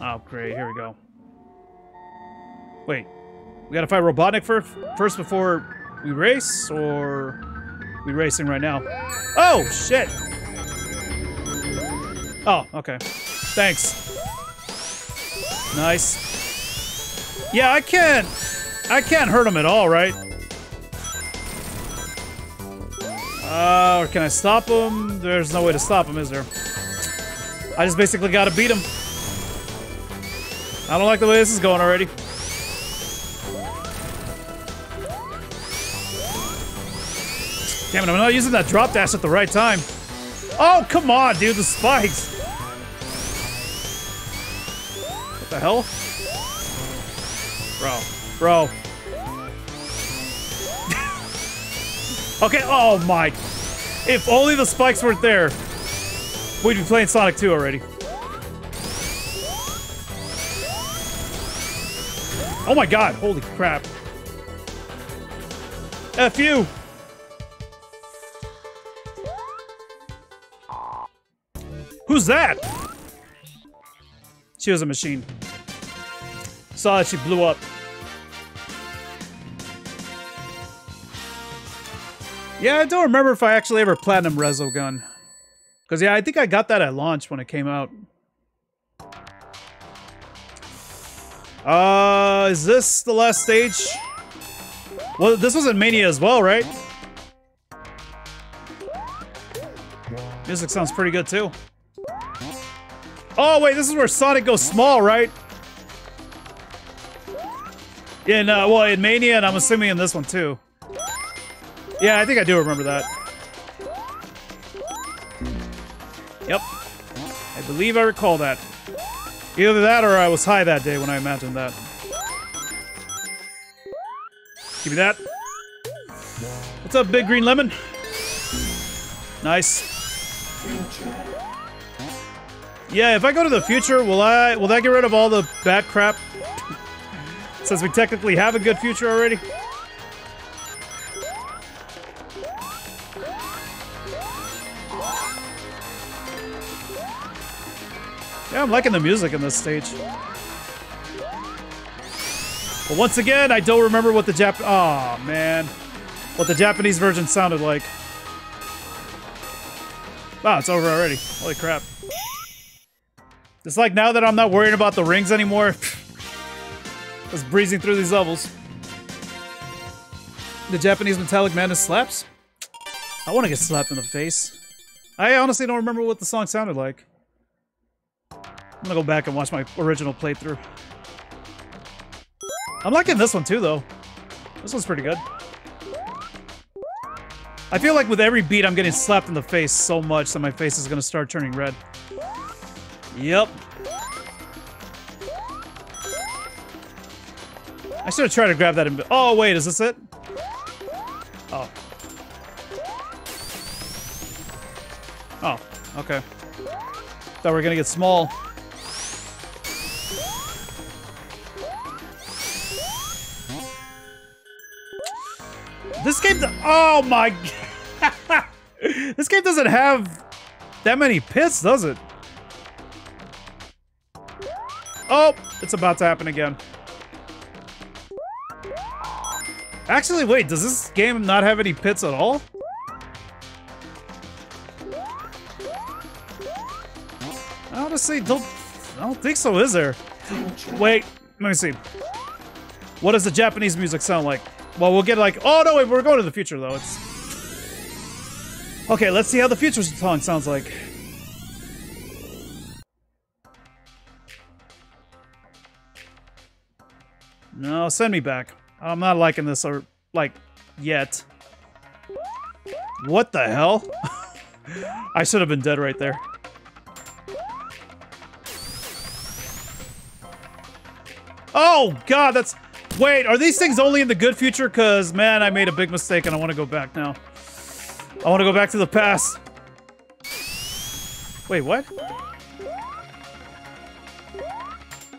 S1: Oh, great. Here we go. Wait. We gotta fight Robotnik first, first before we race, or we racing right now? Oh, shit! Oh, okay. Thanks. Nice. Yeah, I can't... I can't hurt him at all, right? Uh, can I stop him? There's no way to stop him, is there? I just basically gotta beat him. I don't like the way this is going already. Damn it, I'm not using that drop dash at the right time. Oh, come on, dude, the spikes. The hell? Bro, bro. (laughs) okay, oh my. If only the spikes weren't there, we'd be playing Sonic 2 already. Oh my god, holy crap. F you! Who's that? She was a machine. Saw that she blew up. Yeah, I don't remember if I actually ever platinum Resogun. Because, yeah, I think I got that at launch when it came out. Uh, is this the last stage? Well, this was in Mania as well, right? Music sounds pretty good, too. Oh, wait, this is where Sonic goes small, right? In, uh, well, in Mania, and I'm assuming in this one, too. Yeah, I think I do remember that. Yep. I believe I recall that. Either that or I was high that day when I imagined that. Give me that. What's up, Big Green Lemon? Nice. Yeah, if I go to the future, will I will that get rid of all the bad crap? Since we technically have a good future already? Yeah, I'm liking the music in this stage. But once again, I don't remember what the Jap- Oh, man. What the Japanese version sounded like. Wow, it's over already. Holy crap. It's like now that I'm not worrying about the rings anymore, (sighs) just breezing through these levels. The Japanese Metallic Madness slaps? I want to get slapped in the face. I honestly don't remember what the song sounded like. I'm gonna go back and watch my original playthrough. I'm liking this one too, though. This one's pretty good. I feel like with every beat, I'm getting slapped in the face so much that my face is gonna start turning red. Yep. I should have tried to grab that Oh, wait, is this it? Oh. Oh, okay. Thought we were gonna get small. This game, oh my, (laughs) this game doesn't have that many pits, does it? Oh, it's about to happen again. Actually, wait, does this game not have any pits at all? I honestly don't, I don't think so, is there? Wait, let me see. What does the Japanese music sound like? Well, we'll get like, oh no, wait, we're going to the future though. It's okay. Let's see how the future song sounds like. No, send me back. I'm not liking this or like yet. What the hell? (laughs) I should have been dead right there. Oh god, that's Wait, are these things only in the good future? Because, man, I made a big mistake and I want to go back now. I want to go back to the past. Wait, what?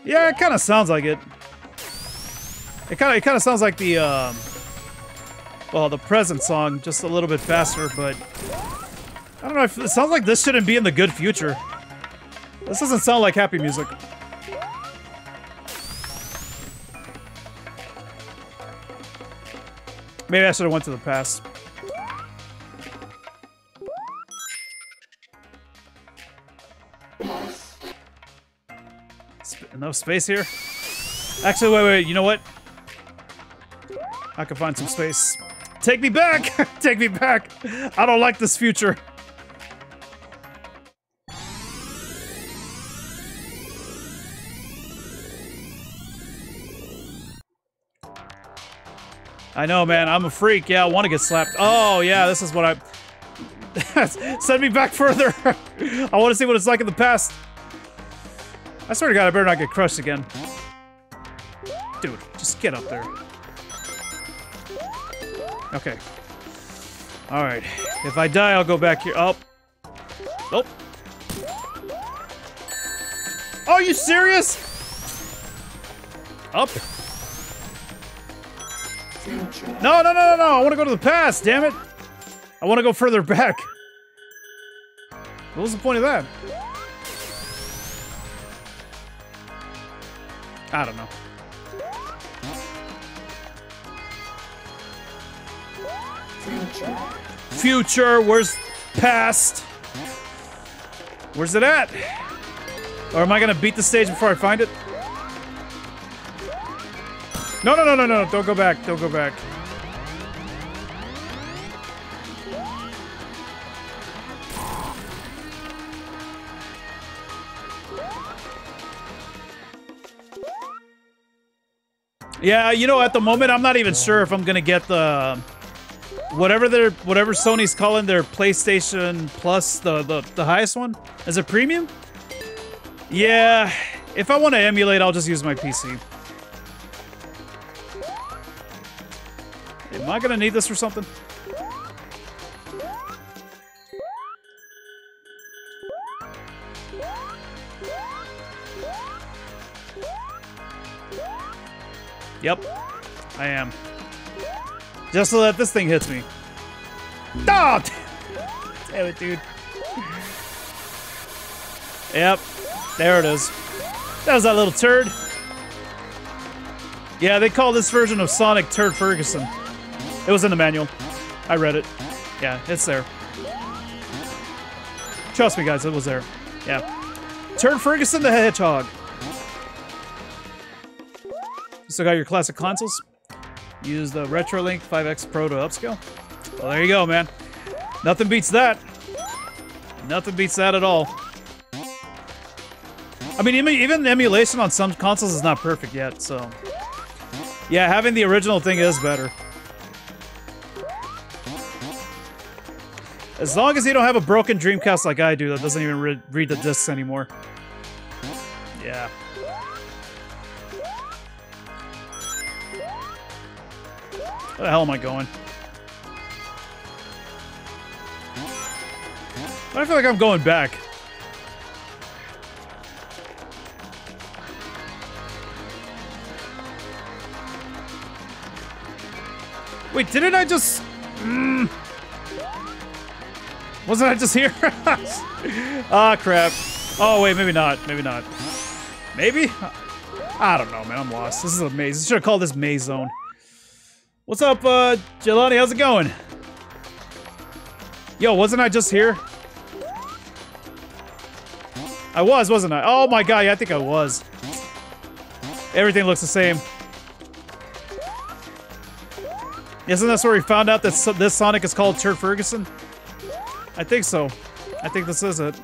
S1: Yeah, it kind of sounds like it. It kind of it kind of sounds like the um, well, the present song, just a little bit faster, but I don't know. If, it sounds like this shouldn't be in the good future. This doesn't sound like happy music. Maybe I should have went to the past. Sp enough space here? Actually, wait, wait, you know what? I can find some space. Take me back! (laughs) Take me back! I don't like this future. I know, man. I'm a freak. Yeah, I want to get slapped. Oh, yeah, this is what I... (laughs) Send me back further. (laughs) I want to see what it's like in the past. I swear to God, I better not get crushed again. Dude, just get up there. Okay. Alright. If I die, I'll go back here. Oh. Nope. Oh, are you serious? Up. No, no, no, no, no! I want to go to the past, damn it! I want to go further back. What was the point of that? I don't know. Future. Where's past? Where's it at? Or am I gonna beat the stage before I find it? No, no, no, no, no, don't go back, don't go back. Yeah, you know, at the moment, I'm not even sure if I'm gonna get the whatever they're whatever Sony's calling their PlayStation Plus, the the, the highest one. Is a premium? Yeah, if I want to emulate, I'll just use my PC. Am I gonna need this for something? Yep, I am. Just so that this thing hits me. Oh! (laughs) Damn it, dude. Yep, there it is. That was that little turd. Yeah, they call this version of Sonic Turd Ferguson. It was in the manual. I read it. Yeah, it's there. Trust me, guys, it was there. Yeah. Turd Ferguson the Hedgehog. Still got your classic consoles. Use the RetroTINK 5X Pro to upscale. Well, there you go, man. Nothing beats that. Nothing beats that at all. I mean, even emulation on some consoles is not perfect yet, so... Yeah, having the original thing is better. As long as you don't have a broken Dreamcast like I do that doesn't even re read the discs anymore. Yeah. Where the hell am I going? I feel like I'm going back. Wait, didn't I just... Mm, wasn't I just here? (laughs) ah, crap. Oh, wait, maybe not. Maybe not. Maybe? I don't know, man. I'm lost. This is a maze. I should have called this Maze Zone. What's up, uh, Jelani? How's it going? Yo, wasn't I just here? I was, wasn't I? Oh my god, yeah, I think I was. Everything looks the same. Isn't this where we found out that this Sonic is called Turd Ferguson? I think so. I think this is it.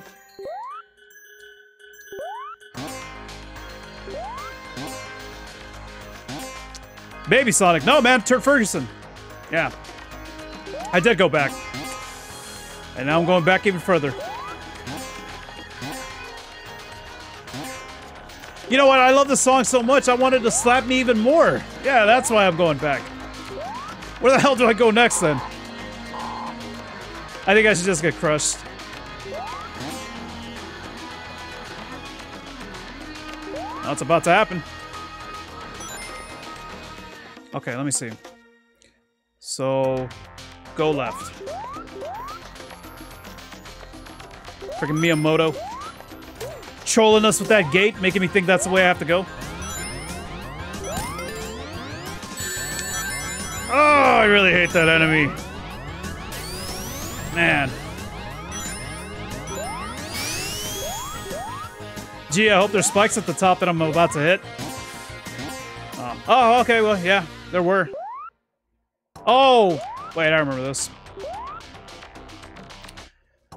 S1: Baby Sonic. No, man, Turd Ferguson. Yeah. I did go back. And now I'm going back even further. You know what? I love this song so much, I wanted to slap me even more. Yeah, that's why I'm going back. Where the hell do I go next then? I think I should just get crushed. That's about to happen. Okay, let me see. So, go left. Freaking Miyamoto. Trolling us with that gate, making me think that's the way I have to go. Oh, I really hate that enemy. Man. Gee, I hope there's spikes at the top that I'm about to hit. Oh, oh okay, well, yeah, there were. Oh! Wait, I remember this.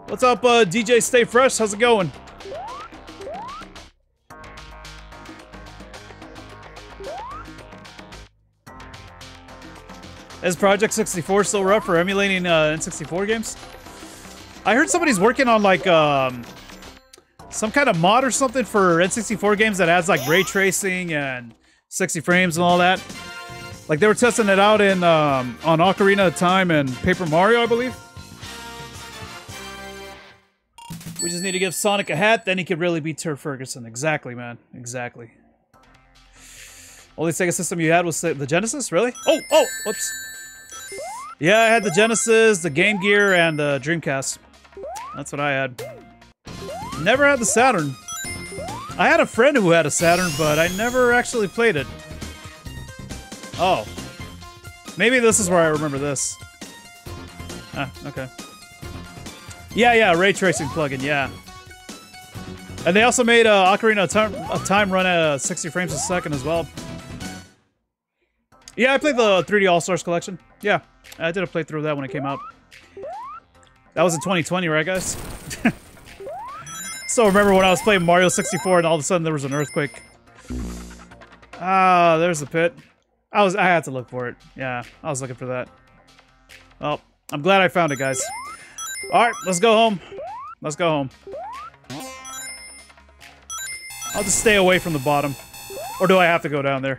S1: What's up, uh, DJ Stay Fresh? How's it going? Is Project 64 still rough for emulating uh, N64 games? I heard somebody's working on like um, some kind of mod or something for N64 games that adds like ray tracing and 60 frames and all that. Like they were testing it out in um, on Ocarina of Time and Paper Mario, I believe. We just need to give Sonic a hat, then he could really beat Turd Ferguson. Exactly, man. Exactly. Only Sega system you had was the Genesis? Really? Oh, oh, whoops. Yeah, I had the Genesis, the Game Gear, and the Dreamcast. That's what I had. Never had the Saturn. I had a friend who had a Saturn, but I never actually played it. Oh. Maybe this is where I remember this. Ah, okay. Yeah, yeah, ray tracing plugin, yeah. And they also made uh, Ocarina of Time, of Time run at uh, 60 frames a second as well. Yeah, I played the 3D All-Stars collection. Yeah, I did a playthrough of that when it came out. That was in 2020, right, guys? (laughs) so remember when I was playing Mario 64 and all of a sudden there was an earthquake. Ah, there's the pit. I was I had to look for it. Yeah, I was looking for that. Well, I'm glad I found it, guys. All right, let's go home. Let's go home. I'll just stay away from the bottom. Or do I have to go down there?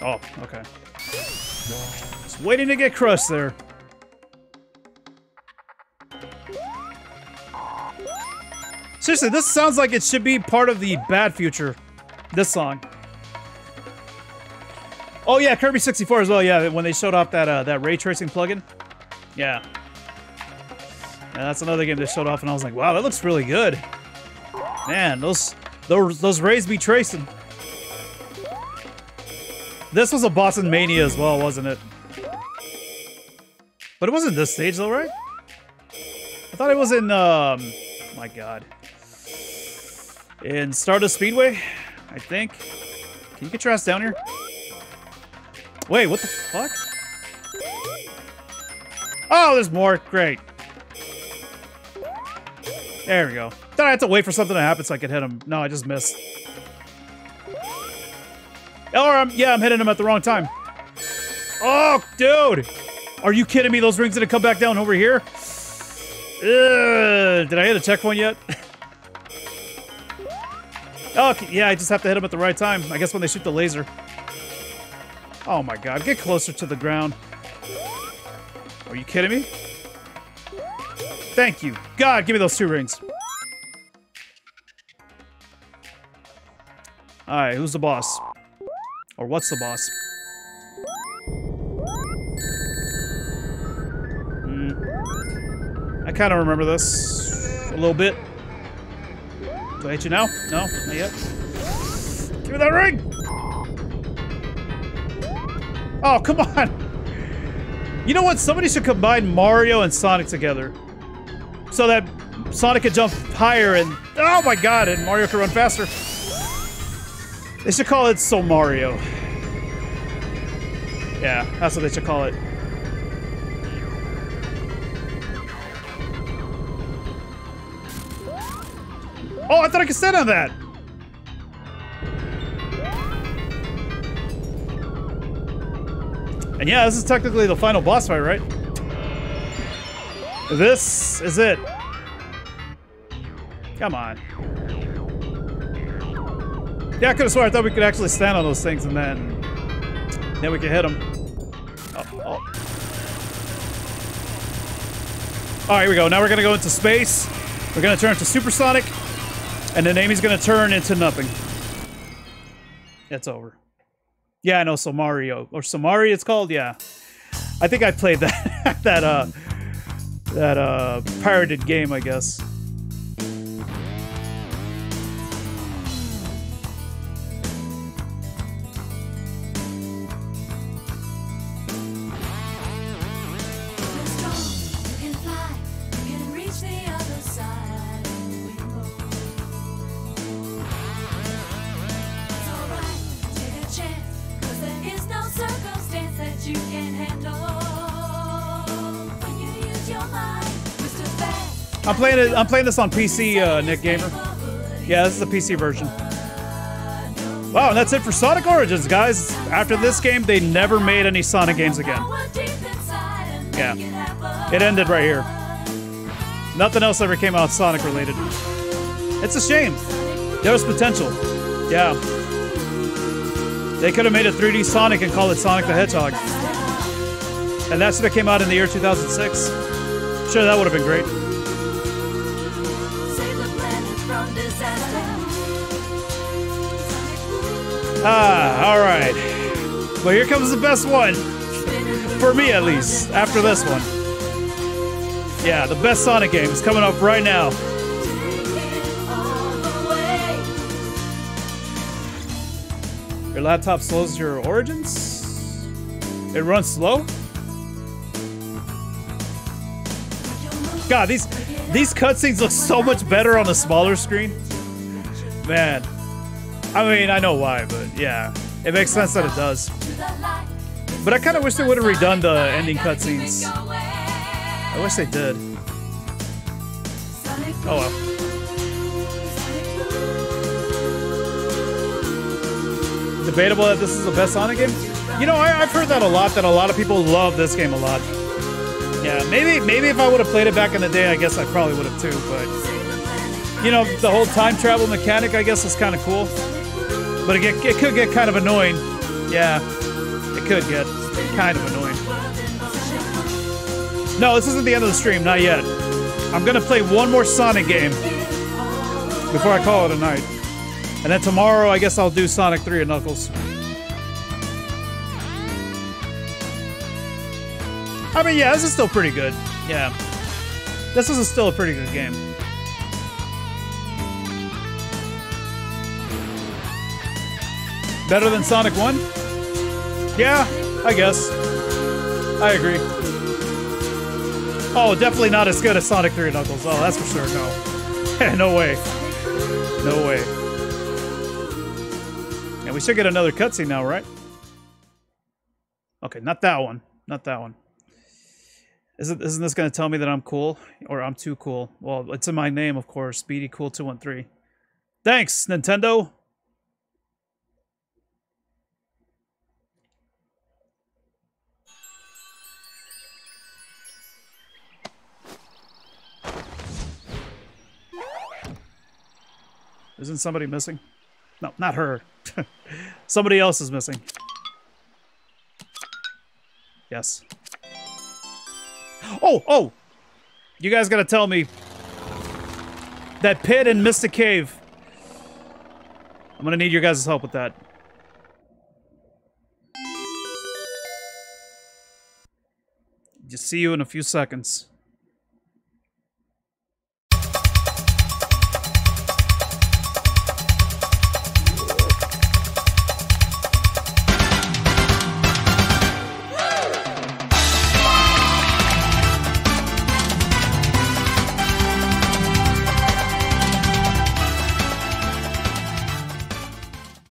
S1: Oh, okay. Just waiting to get crushed there. Seriously, this sounds like it should be part of the bad future. This song. Oh yeah, Kirby 64 as well. Yeah, when they showed off that uh, that ray tracing plugin. Yeah. That's another game they showed off, and I was like, wow, that looks really good. Man, those those those rays be tracing. This was a boss in Mania as well, wasn't it? But it wasn't this stage though, right? I thought it was in um my god. In Stardust Speedway, I think. Can you get your ass down here? Wait, what the fuck? Oh, there's more. Great. There we go. Thought I had to wait for something to happen so I could hit him. No, I just missed. Or, I'm, yeah, I'm hitting him at the wrong time. Oh, dude. Are you kidding me? Those rings didn't come back down over here? Ugh, did I hit a checkpoint yet? (laughs) okay, yeah, I just have to hit him at the right time. I guess when they shoot the laser. Oh my god, get closer to the ground. Are you kidding me? Thank you. God, give me those two rings. Alright, who's the boss? Or what's the boss? Hmm. I kind of remember this a little bit. Do I hit you now? No, not yet. Give me that ring! Oh, come on! You know what? Somebody should combine Mario and Sonic together. So that Sonic could jump higher and... Oh my god, and Mario could run faster. They should call it So Mario. Yeah, that's what they should call it. Oh, I thought I could stand on that! And yeah, this is technically the final boss fight, right? This is it. Come on. Yeah, I could have sworn I thought we could actually stand on those things and then... Then we could hit them. Uh, oh, oh. Alright, here we go. Now we're gonna go into space. We're gonna turn into supersonic. And then Amy's gonna turn into nothing. It's over. Yeah, I know, Somario. Or Somari it's called? Yeah. I think I played that, (laughs) that, uh, that, uh, pirated game, I guess. Playing it. I'm playing this on PC, uh, Nick Gamer. Yeah, this is the PC version. Wow, and that's it for Sonic Origins, guys. After this game, they never made any Sonic games again. Yeah, it ended right here. Nothing else ever came out Sonic related. It's a shame. There was potential. Yeah. They could have made a 3D Sonic and called it Sonic the Hedgehog. And that should have came out in the year 2006. Sure, that would have been great. Ah, all right. Well, here comes the best one. For me, at least. After this one. Yeah, the best Sonic game is coming up right now. Your laptop slows your origins? It runs slow? God, these these cutscenes look so much better on the smaller screen. Man, I mean, I know why, but yeah. It makes sense that it does. But I kind of wish they would have redone the ending cutscenes. I wish they did. Oh well. Debatable that this is the best Sonic game? You know, I, have heard that a lot, that a lot of people love this game a lot. Yeah, maybe maybe if I would have played it back in the day, I guess I probably would have too, but... You know, the whole time travel mechanic, I guess, is kind of cool. But it, get, it could get kind of annoying. Yeah, it could get kind of annoying. No, this isn't the end of the stream, not yet. I'm gonna play one more Sonic game before I call it a night. And then tomorrow, I guess I'll do Sonic 3 and Knuckles. I mean, yeah, this is still pretty good. Yeah. This is still a pretty good game. Better than Sonic 1? Yeah, I guess. I agree. Oh, definitely not as good as Sonic 3 Knuckles. Oh, that's for sure. No. (laughs) no way. No way. Yeah, we should get another cutscene now, right? Okay, not that one. Not that one. Isn't, isn't this going to tell me that I'm cool? Or I'm too cool? Well, it's in my name, of course. BD Cool 213. Thanks, Nintendo! Isn't somebody missing? No, not her. (laughs) somebody else is missing. Yes. Oh, oh! You guys gotta tell me that pit in Mystic Cave. I'm gonna need your guys' help with that. Just see you in a few seconds.